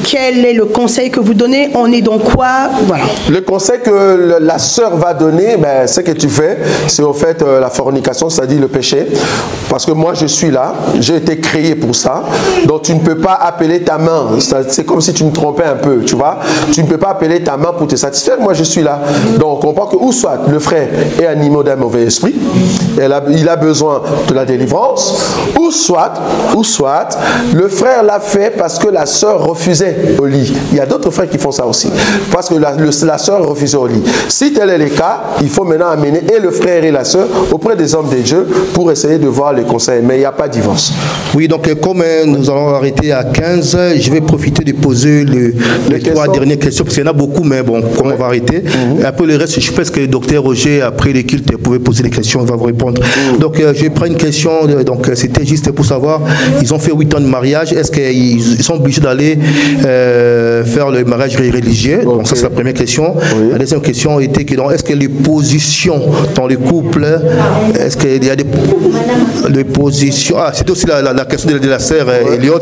Quel est le conseil que vous donnez? On est dans quoi Voilà. Le conseil que la sœur va donner, ben, ce que tu fais, c'est au fait la fornication, c'est-à-dire le péché. Parce que moi, je suis là, j'ai été créé pour ça. Donc, tu ne peux pas appeler ta main. C'est comme si tu me trompais un peu, tu vois. Tu ne peux pas appeler ta main pour te satisfaire. Moi, je suis là. Donc, on comprend que, ou soit le frère est animé d'un mauvais esprit, il a besoin de la délivrance, ou soit, soit, le frère l'a fait parce que la sœur refusait au lit. Il y a d'autres frères qui font ça aussi. Parce que la, la sœur refusait au lit. Si tel est le cas, il faut maintenant amener et le frère et la sœur auprès des hommes de Dieu pour essayer de voir les conseils. Mais il n'y a pas de divorce. Oui, donc euh, comme euh, nous allons arrêter à 15, je vais profiter de poser le, les, trois dernières questions, parce qu'il y en a beaucoup, mais bon, comme on va arrêter? Mhm. Après le reste, je pense que le docteur Roger, après les cultes, pouvait poser des questions, il va vous répondre. Mhm. Donc euh, je prends une question, donc c'était juste pour savoir, ils ont fait 8 ans de mariage, est-ce qu'ils sont obligés d'aller faire le mariage religieux Donc ça c'est la première question. La deuxième question était que est-ce que les positions dans le couple, est-ce qu'il y a des, des positions, ah c'est aussi la, la, question de, la sœur euh, Elliot,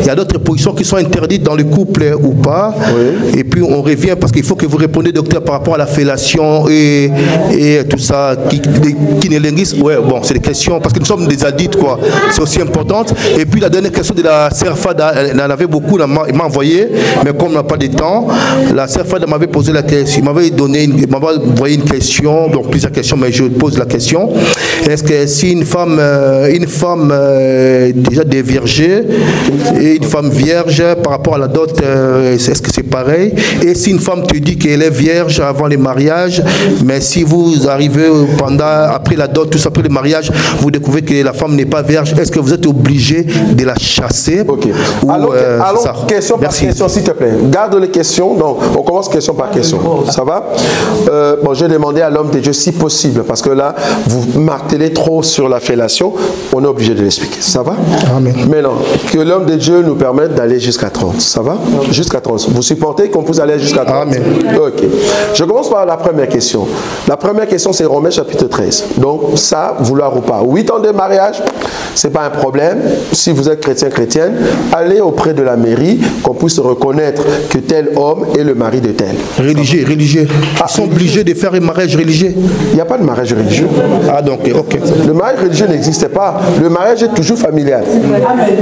il y a d'autres positions qui sont interdites dans le couple ou pas, et puis on revient parce qu'il faut que vous répondez docteur par rapport à la fellation et, et tout ça, qui, qui ouais bon c'est des questions, parce que nous sommes des adultes quoi, c'est aussi importante, et puis la dernière question de la sœur Fada, elle en avait beaucoup, elle m'a envoyé, mais comme on n'a pas de temps, la sœur Fada m'avait posé la question, m'avait donné, m'avait envoyé une question, donc plusieurs questions, mais je pose la question. Est-ce que si une femme, euh, une femme euh, déjà déviergée et une femme vierge par rapport à la dot, euh, est-ce que c'est pareil? Et si une femme te dit qu'elle est vierge avant le mariage, mais si vous arrivez pendant après la dot, tout ça après le mariage, vous découvrez que la femme n'est pas vierge, est-ce que vous êtes obligé de la chasser? Ok. alors, question par question, s'il te plaît. Garde les questions. Donc, on commence question par question. Ça va Bon, j'ai demandé à l'homme de Dieu si possible, parce que là, vous martelez trop sur la fellation, on est obligé de l'expliquer. Ça va Amen. Maintenant, que l'homme de Dieu nous permette d'aller jusqu'à 30. Ça va Jusqu'à 30. Vous supportez qu'on puisse aller jusqu'à 30 Amen. Ok. Je commence par la première question. La première question, c'est Romains chapitre 13. Donc, ça, vouloir ou pas. 8 ans de mariage, c'est pas un problème. Si vous êtes chrétien, chrétienne, allez auprès de la mairie, qu'on puisse reconnaître que tel homme est le mari de tel. Religieux, religieux. Ah, Ils sont obligés de faire un mariage religieux. Il n'y a pas de mariage religieux. Ah, donc, ok. Le mariage religieux n'existait pas. Le mariage est toujours familial.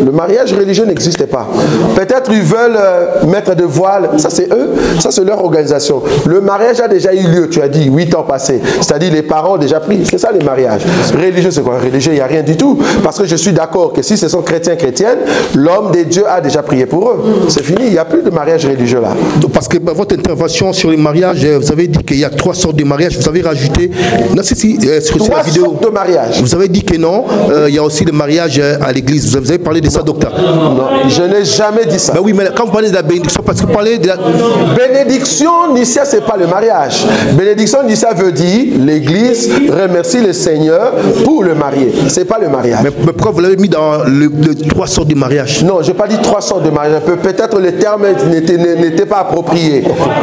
Le mariage religieux n'existait pas. Peut-être ils veulent euh, mettre de voile. Ça, c'est eux. Ça, c'est leur organisation. Le mariage a déjà eu lieu, tu as dit, huit ans passés. C'est-à-dire les parents ont déjà pris. C'est ça, les mariages. Religieux, c'est quoi? Religieux, il n'y a rien du tout. Parce que je suis d'accord que si ce sont chrétiens, chrétiennes, l'homme des dieux a déjà prié pour eux. C'est fini. Il n'y a plus de mariage religieux là. Parce que votre intervention sur les mariages, vous avez dit qu'il y a trois sortes de mariages. Vous avez rajouté. Non, si, si, euh, trois sortes de mariage. Vous avez dit que non. Euh, il y a aussi le mariage à l'église. Vous avez parlé de ça, docteur? Non, je n'ai jamais dit ça. Ben oui, mais quand vous parlez de la bénédiction, parce que vous parlez de la. Bénédiction, Nicia, ce n'est pas le mariage. Bénédiction, Nicia veut dire l'église remercie le Seigneur pour le marié. Ce n'est pas le mariage. Mais, pourquoi vous l'avez mis dans le, trois sortes de mariage Non, je n'ai pas dit trois sortes de mariage. Peut-être le terme n'était pas approprié.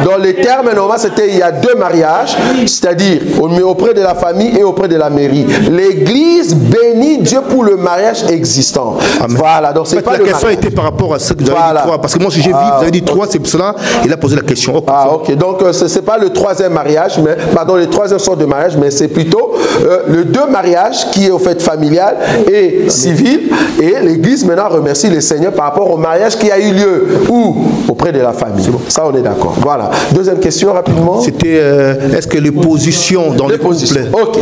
Dans les termes normal, c'était il y a deux mariages, c'est-à-dire auprès de la famille et auprès de la mairie. L'église bénit Dieu pour le mariage existant. Voilà, donc c'est pas la question était par rapport à ce que vous avez dit trois. Parce que moi, si j'ai vu, vous avez dit trois, c'est pour cela, il a posé la question. ah, ok. Donc, euh, ce n'est pas le troisième mariage, mais, pardon, le troisième sort de mariage, mais c'est plutôt euh, le deux mariages qui est au fait familial et civil. Et l'église maintenant remercie le Seigneur par rapport au mariage qui a eu lieu où? Auprès de la famille. Ça, on est d'accord. Voilà. Deuxième question, rapidement. C'était euh, est-ce que les positions dans les, positions. Ok.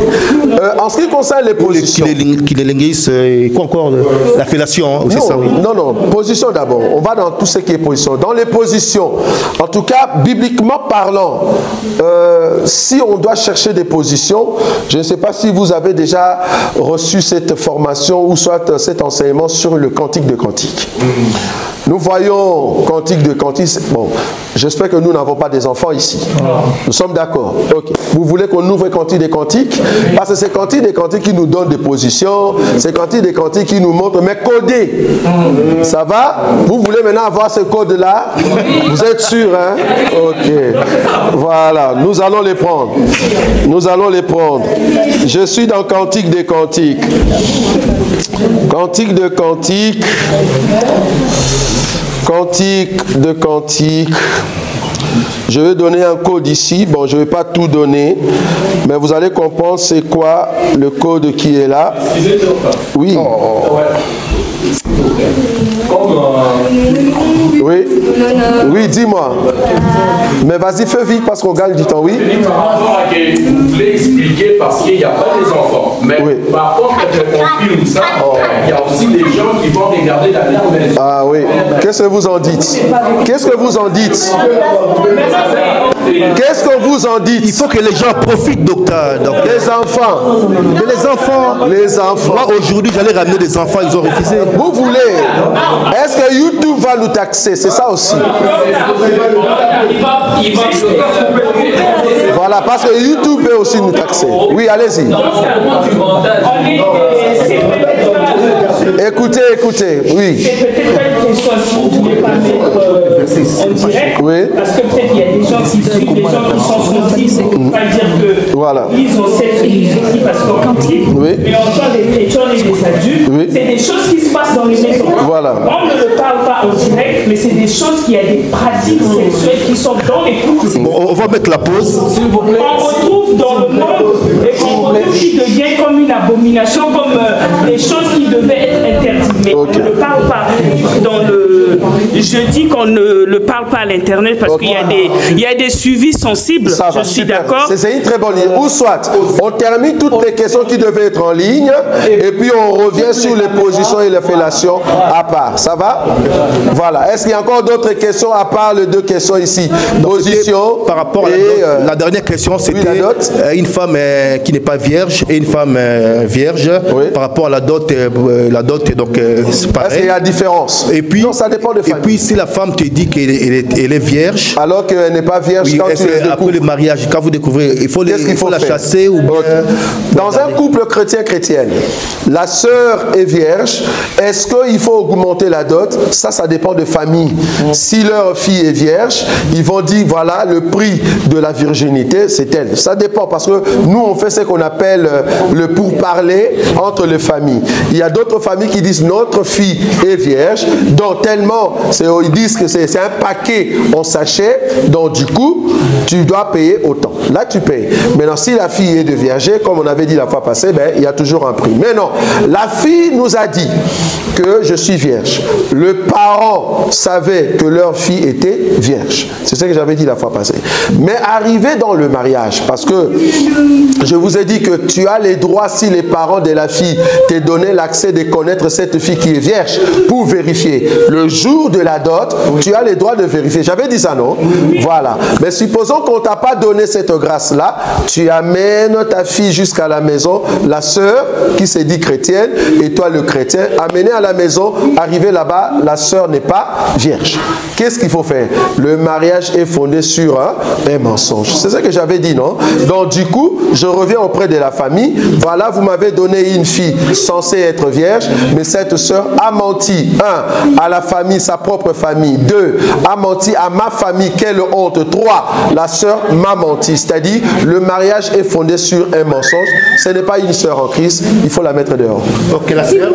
en ce qui concerne les positions. Qui les linguistes, quoi encore La fellation, hein, c'est ça, oui. Non, non. Position d'abord. On va dans tout ce qui est position. Dans les positions, en tout cas, bibliquement parlant, euh, si on doit chercher des positions, je ne sais pas si vous avez déjà reçu cette formation ou soit cet enseignement sur le cantique de cantique. Nous voyons cantique de cantique. Bon, j'espère que nous n'avons pas des enfants ici. Nous sommes d'accord. Vous voulez qu'on ouvre cantique des cantiques? Parce que c'est cantique des cantiques qui nous donne des positions, c'est cantique des cantiques qui nous montre, mais codé. Ça va? Vous voulez maintenant avoir ce code-là? Vous êtes sûr, hein? Ok. Voilà, nous allons les prendre. Nous allons les prendre. Je suis dans cantique des cantiques. Cantique de cantique. Cantique de cantique. Je vais donner un code ici. Bon, je ne vais pas tout donner, mais vous allez comprendre c'est quoi le code qui est là. Oui. Oui. Oui, dis-moi. Mais vas-y, fais vite parce qu'on gagne du temps, oui. Vous voulez expliquer parce qu'il n'y a pas des enfants. Mais par contre, ça, il y a aussi des gens qui vont regarder la maison. Ah oui. Qu'est-ce que vous en dites? Qu'est-ce que vous en dites? Qu'est-ce que vous en dites? Il faut que les gens profitent, docteur. Donc, les enfants. Mais les enfants. Les enfants. Moi, aujourd'hui, j'allais ramener des enfants, ils ont refusé. Vous voulez Est-ce que YouTube va nous taxer? C'est ça aussi. Voilà, parce que YouTube peut aussi nous taxer. Oui, allez-y. Écoutez, écoutez, oui. C'est peut-être pas une question si vous ne voulez pas mettre euh, en direct. Oui. Parce que peut-être il y a des gens qui suivent, des gens qui sont sensibles, on ne peut pas dire que Voilà. ils ont cette écrit parce qu'on critique. Oui. Mais en tant que chrétiens et des adultes, Oui. c'est des choses qui se passent dans les maisons. Voilà. On ne le parle pas en direct, mais c'est des choses qui a des pratiques sexuelles qui sont dans les couples. Bon, on va mettre la pause. On retrouve dans le monde et qu'on retrouve qui devient comme une abomination, comme euh, des choses qui devaient Mais on ne le parle pas dans le. Je dis qu'on ne le parle pas à l'internet parce qu'il y, a des- il y a des suivis sensibles. Ça je va, suis d'accord. C'est- une très bonne ligne. Ou soit, on termine toutes les questions qui devaient être en ligne et puis on revient sur les positions et les fellations à part. Ça va? Voilà. Est-ce qu'il y a encore d'autres questions à part les deux questions ici? Position. Par rapport à la, euh, la dernière question, c'était euh, une femme euh, qui n'est pas vierge et une femme euh, vierge. Par rapport à la dot, la dot donc euh, pareil. qu'il y a différence Et puis, Non, ça dépend de et famille. puis si la femme te dit qu'elle est, elle vierge, Alors qu'elle n'est pas vierge oui, quand tu le après le mariage, quand vous découvrez, il faut, les- Qu'est-ce qu'il il faut faut la chasser ou bien Dans un couple chrétien-chrétienne, la sœur est vierge, est-ce qu'il faut augmenter la dot? Ça, ça dépend de famille. Si leur fille est vierge, ils vont dire, voilà, le prix de la virginité, c'est elle. Ça dépend parce que nous, on fait ce qu'on appelle euh, le pourparler entre les familles. Il y a d'autres familles qui disent, notre fille est vierge, donc tellement, ils disent que c'est un paquet en sachet, donc du coup, tu dois payer autant. Là, tu payes. Maintenant, si la fille est de vierger, comme on avait dit la fois passée, ben, il y a toujours un prix. Mais non, la fille nous a dit que je suis vierge. Le parent savait que leur fille était vierge. C'est ce que j'avais dit la fois passée. Mais arrivé dans le mariage, parce que je vous ai dit que tu as les droits si les parents de la fille t'aient donné l'accès de connaître cette fille qui est vierge pour vérifier. Le jour de la dot, tu as les droits de vérifier. J'avais dit ça, non? Voilà. Mais supposons qu'on t'a pas donné cette grâce-là, tu amènes ta fille jusqu'à la maison, la sœur qui s'est dit chrétienne, et toi le chrétien, amené à la maison, arrivé là-bas, la sœur n'est pas vierge. Qu'est-ce qu'il faut faire? Le mariage est fondé sur un, un mensonge. C'est ce que j'avais dit, non? Donc du coup, je reviens auprès de la famille. Voilà, vous m'avez donné une fille censée être vierge, mais cette sœur a menti. Un, à la famille, sa propre famille. Deux, a menti à ma famille. Quelle honte. Trois, la sœur m'a menti. C'est-à-dire, le mariage est fondé sur un mensonge. Ce n'est pas une sœur en Christ. Il faut la mettre dehors. Ok, la sœur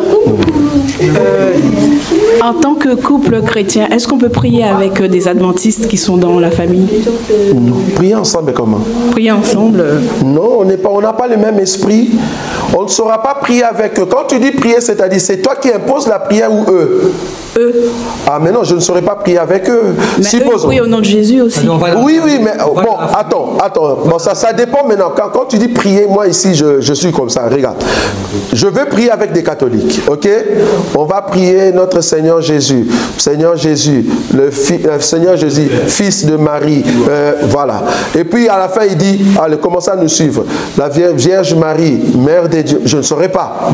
En tant que couple chrétien, est-ce qu'on peut prier avec euh, des adventistes qui sont dans la famille? Prier ensemble comment? Prier ensemble euh, Non, on n'est pas, on n'a pas le même esprit. On ne saura pas prier avec eux. Quand tu dis prier, c'est-à-dire c'est toi qui imposes la prière ou eux Eux. Ah mais non, je ne saurais pas prier avec eux. Mais eux, Supposons. ils prient au nom de Jésus aussi. Oui, oui, mais oh, bon, attends, attends. Bon, ça, ça dépend maintenant. Quand, quand tu dis prier, moi ici, je, je suis comme ça. Regarde. Je veux prier avec des catholiques, ok? On va prier notre Seigneur Jésus. Seigneur Jésus, le fi- euh, Seigneur Jésus, fils de Marie. euh, voilà. Et puis à la fin, il dit, allez, commencez à nous suivre. La Vierge, Vierge Marie, Mère de Dieu. Je ne saurais pas.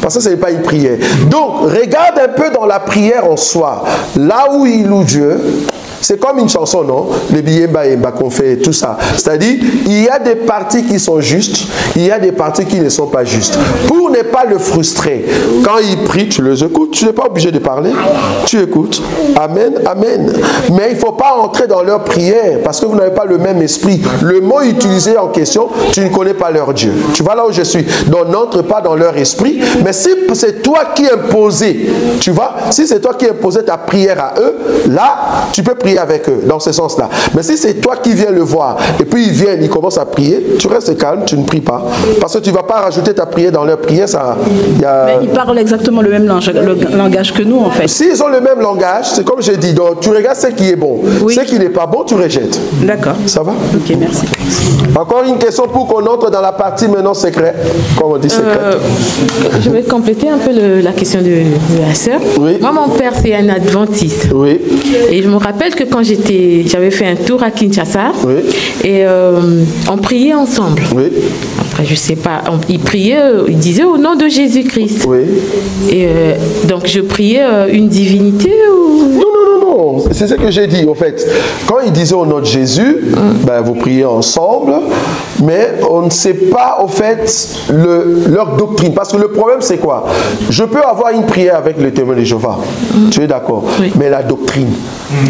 Parce que ce n'est pas une prière. Donc, regarde un peu dans la prière en soi. Là où il loue Dieu, c'est comme une chanson, non? Les billets Mbaemba qu'on fait, tout ça. C'est-à-dire, il y a des parties qui sont justes, il y a des parties qui ne sont pas justes. Pour ne pas le frustrer, quand il prie, tu les écoutes. Tu n'es pas obligé de parler. Tu écoutes. Amen, amen. Mais il ne faut pas entrer dans leur prière parce que vous n'avez pas le même esprit. Le mot utilisé en question, tu ne connais pas leur Dieu. Tu vois là où je suis. Donc n'entre pas dans leur esprit. Mais si c'est toi qui imposais, tu vois, si c'est toi qui imposais ta prière à eux, là, tu peux prier prier avec eux, dans ce sens-là. Mais si c'est toi qui viens le voir, et puis ils viennent, ils commencent à prier, tu restes calme, tu ne pries pas. Parce que tu ne vas pas rajouter ta prière dans leur prière. Ça, y a... Mais ils parlent exactement le même langage que nous, en fait. S'ils ont le même langage, c'est comme j'ai dit, donc tu regardes ce qui est bon. Ce qui n'est pas bon, tu rejettes. D'accord. Ça va? Ok, merci. Encore une question pour qu'on entre dans la partie maintenant secret, comme on dit secret. Euh, je vais compléter un peu la question de, la sœur. Moi, mon père, c'est un adventiste. Oui. Et je me rappelle que quand j'étais, j'avais fait un tour à Kinshasa, et euh, on priait ensemble. Oui. Après, je sais pas, il priait, il disait au nom de Jésus-Christ. Oui. Et euh, donc, je priais une divinité ou... Non, non, non, non. C'est ce que j'ai dit, en fait. Quand il disait au nom de Jésus, ben, vous priez ensemble, mais on ne sait pas, au fait, le, leur doctrine. Parce que le problème, c'est quoi? Je peux avoir une prière avec le témoin de Jéhovah. Tu es d'accord? Mais la doctrine,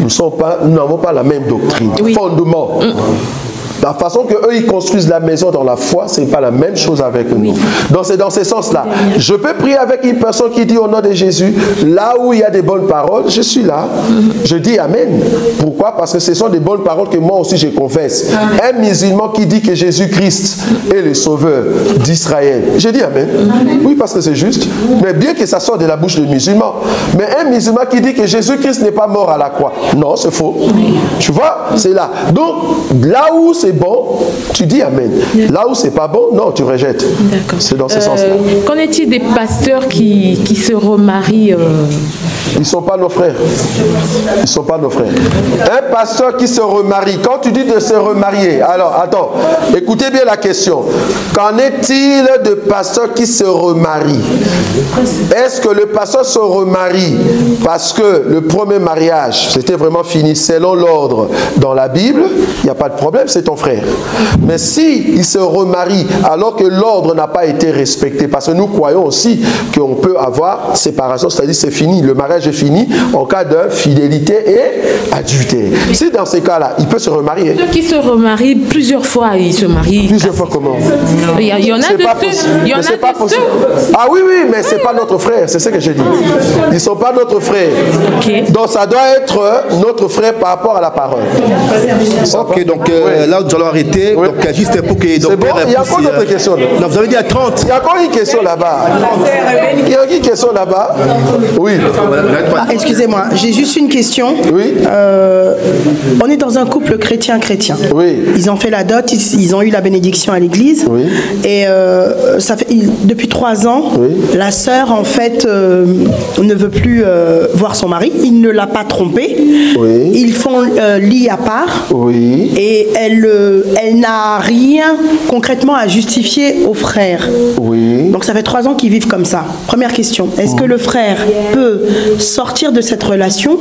nous n'avons pas, la même doctrine. Fondement. La façon que eux ils construisent la maison dans la foi, c'est pas la même chose avec nous. Donc c'est dans ce sens-là. Je peux prier avec une personne qui dit au nom de Jésus, là où il y a des bonnes paroles, je suis là. Je dis Amen. Pourquoi? Parce que ce sont des bonnes paroles que moi aussi je confesse. Un musulman qui dit que Jésus-Christ est le sauveur d'Israël, je dis Amen. Oui, parce que c'est juste. Mais bien que ça sorte de la bouche de musulman. Mais un musulman qui dit que Jésus-Christ n'est pas mort à la croix, non, c'est faux. Tu vois, c'est là. Donc là où c'est bon, tu dis Amen. Là où c'est pas bon, non, tu rejettes. C'est dans ce sens-là. Euh, qu'en est-il des pasteurs qui, qui se remarient euh? Ils ne sont pas nos frères. Ils ne sont pas nos frères. Un pasteur qui se remarie, quand tu dis de se remarier, alors attends, écoutez bien la question. Qu'en est-il de pasteurs qui se remarient? Est-ce que le pasteur se remarie parce que le premier mariage, c'était vraiment fini selon l'ordre dans la Bible? Il n'y a pas de problème, c'est ton frère. Mais si il se remarie alors que l'ordre n'a pas été respecté, parce que nous croyons aussi qu'on peut avoir séparation, c'est-à-dire c'est fini, le mariage est fini en cas de fidélité et adultère. Si dans ces cas-là, il peut se remarier. Ceux qui se remarient plusieurs fois, ils se marient. Plusieurs fois comment? Il y, en a de ceux. Il y en a pas possible. Ah oui, oui, mais c'est pas notre frère, c'est ce que j'ai dit. Ils ne sont pas notre frère. Donc ça doit être notre frère par rapport à la parole. Ok, donc euh, là, nous allons arrêter. Donc, juste pour que. C'est bon, il y a encore d'autres questions. Non, vous avez dit à 30. Il y a encore une question là-bas. Il y a une question là-bas. Oui. Ah, excusez-moi, j'ai juste une question. Oui. Euh, on est dans un couple chrétien-chrétien. Oui. Ils ont fait la dot, ils, ont eu la bénédiction à l'église. Oui. Et euh, ça fait, depuis trois ans, la sœur, en fait, euh, ne veut plus voir son mari. Il ne l'a pas trompé. Oui. Ils font lit à part. Oui. Et elle, elle n'a rien concrètement à justifier au frère. Oui. Donc ça fait trois ans qu'ils vivent comme ça. Première question, est-ce que le frère peut sortir de cette relation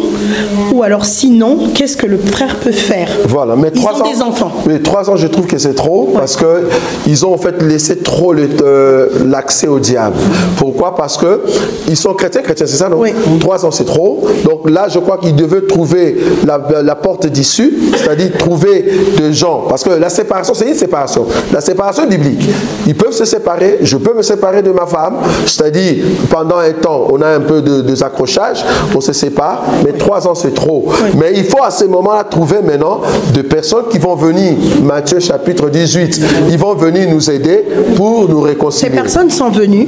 ou alors sinon, qu'est-ce que le frère peut faire? Voilà, mais Ils trois ont ans, des enfants. Mais trois ans, je trouve que c'est trop parce que ils ont en fait laissé trop euh, l'accès au diable. Pourquoi? Parce que ils sont chrétiens, chrétiens, c'est ça, non? Trois ans, c'est trop. Donc là, je crois qu'ils devaient trouver la, la porte d'issue, c'est-à-dire trouver des gens. Parce que la séparation, c'est une séparation. La séparation biblique. Ils peuvent se séparer. Je peux me séparer de ma femme. C'est-à-dire, pendant un temps, on a un peu de, de accrochages, on se sépare. Mais trois ans, c'est trop. Mais il faut à ce moment-là trouver maintenant des personnes qui vont venir. Matthieu chapitre 18. Ils vont venir nous aider pour nous réconcilier. Ces personnes sont venues,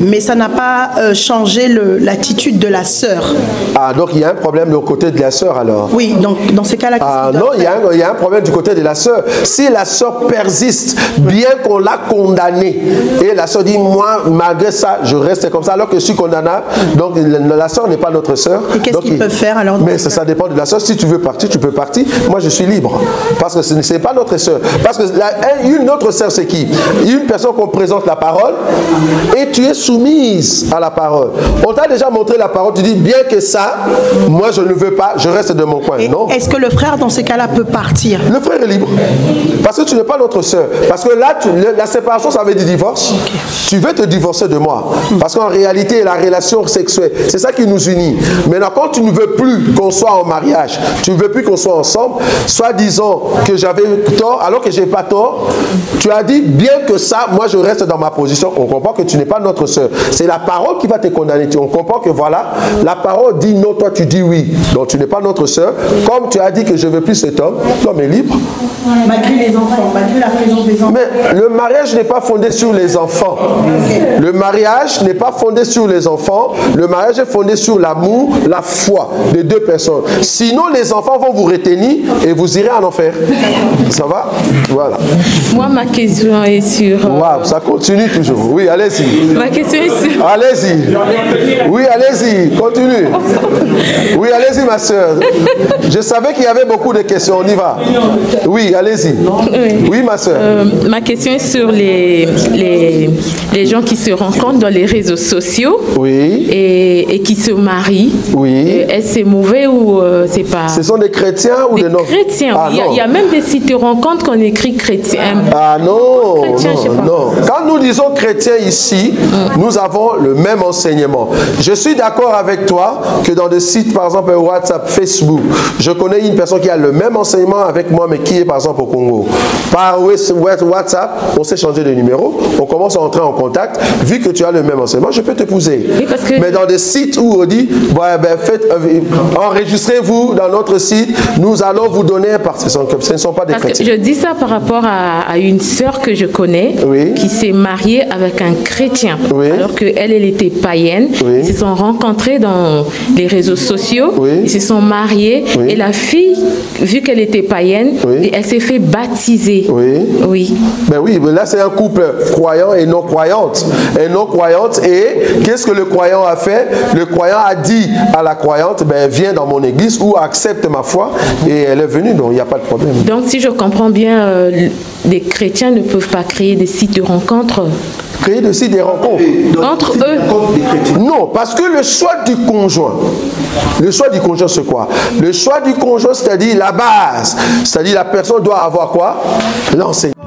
mais ça n'a pas euh, changé l'attitude de la sœur. Ah, donc il y a un problème du côté de la sœur alors? Oui, donc dans ces cas-là. Ah non, il y, a un, il y, a un problème du côté de la sœur. Si la sœur persiste, bien qu'on l'a condamnée, et la sœur dit, moi, malgré ça, je reste comme ça, alors que je suis condamnable, donc la sœur n'est pas notre sœur. Et qu'est-ce qu'ils peuvent faire alors Mais ça, ça, dépend de la sœur. Si tu veux partir, tu peux partir. Moi, je suis libre. Parce que ce n'est pas notre sœur. Parce que la, une autre sœur, c'est qui? Une personne qu'on présente la parole et tu es soumise à la parole. On t'a déjà montré la parole, tu dis, bien que ça, moi, je ne veux pas, je reste de mon coin. non Est-ce que le frère, dans ces cas-là, peut partir? Le frère est libre. Parce que tu n'es pas notre soeur. Parce que là, la séparation, ça veut dire divorce. Tu veux te divorcer de moi. Parce qu'en réalité, la relation sexuelle, c'est ça qui nous unit. Maintenant, quand tu ne veux plus qu'on soit en mariage, tu ne veux plus qu'on soit ensemble, soit disant que j'avais tort alors que je n'ai pas tort, tu as dit bien que ça, moi je reste dans ma position. On comprend que tu n'es pas notre soeur. C'est la parole qui va te condamner. On comprend que voilà, la parole dit non, toi tu dis oui. Donc tu n'es pas notre soeur. Comme tu as dit que je ne veux plus cet homme, l'homme est libre. Malgré les enfants, malgré la présence des enfants. Mais le mariage n'est pas fondé sur les enfants. Le mariage n'est pas fondé sur les enfants. Le mariage est fondé sur l'amour, la foi des deux personnes. Sinon, les enfants vont vous retenir et vous irez en enfer. Ça va? Voilà. Moi, ma question est sur. Euh, Waouh, ça continue toujours. Oui, allez-y. Ma question est sur. Allez-y. Oui, allez-y. Continue. Oui, allez-y, ma soeur. Je savais qu'il y avait beaucoup de questions. On y va. Oui, allez-y. Oui. ma soeur. Euh, ma question est sur les, les, les, gens qui se rencontrent dans les réseaux sociaux oui. et, et qui se marient. Oui. Est-ce c'est mauvais ou euh, c'est pas? Ce sont des chrétiens ou des, non? chrétiens. Ah, il, y a, même des sites de rencontres qu'on écrit chrétien. Ah non, non, non. Quand nous disons chrétien ici, mm. nous avons le même enseignement. Je suis d'accord avec toi que dans des sites, par exemple, WhatsApp, Facebook, je connais une personne qui a le même enseignement avec moi, mais qui est par exemple au Congo. Par WhatsApp, on s'est changé de numéro, on commence à entrer en contact. Vu que tu as le même enseignement, je peux t'épouser. Mais dans des sites où on dit, ben, faites, euh, enregistrez-vous dans notre site, nous allons vous donner, parce que ce ne sont pas des chrétiens. je dis ça par rapport à, une sœur que je connais qui s'est mariée avec un chrétien, alors qu'elle, elle était païenne. Ils se sont rencontrés dans les réseaux sociaux, ils se sont mariés, et la fille, vu qu'elle était païenne, elle s'est fait baptiser. Oui. Oui. Ben oui, mais là c'est un couple croyant et non croyante. Et non croyante, et qu'est-ce que le croyant a fait? Le croyant a dit à la croyante, ben viens dans mon église ou accepte ma foi, et elle est venue, donc il n'y a pas de problème. Donc si je comprends bien, euh, les chrétiens ne peuvent pas créer des sites de rencontres créer aussi des rencontres. Entre eux Non, parce que le choix du conjoint, le choix du conjoint, c'est quoi? Le choix du conjoint, c'est-à-dire la base. C'est-à-dire la personne doit avoir quoi? L'enseignement.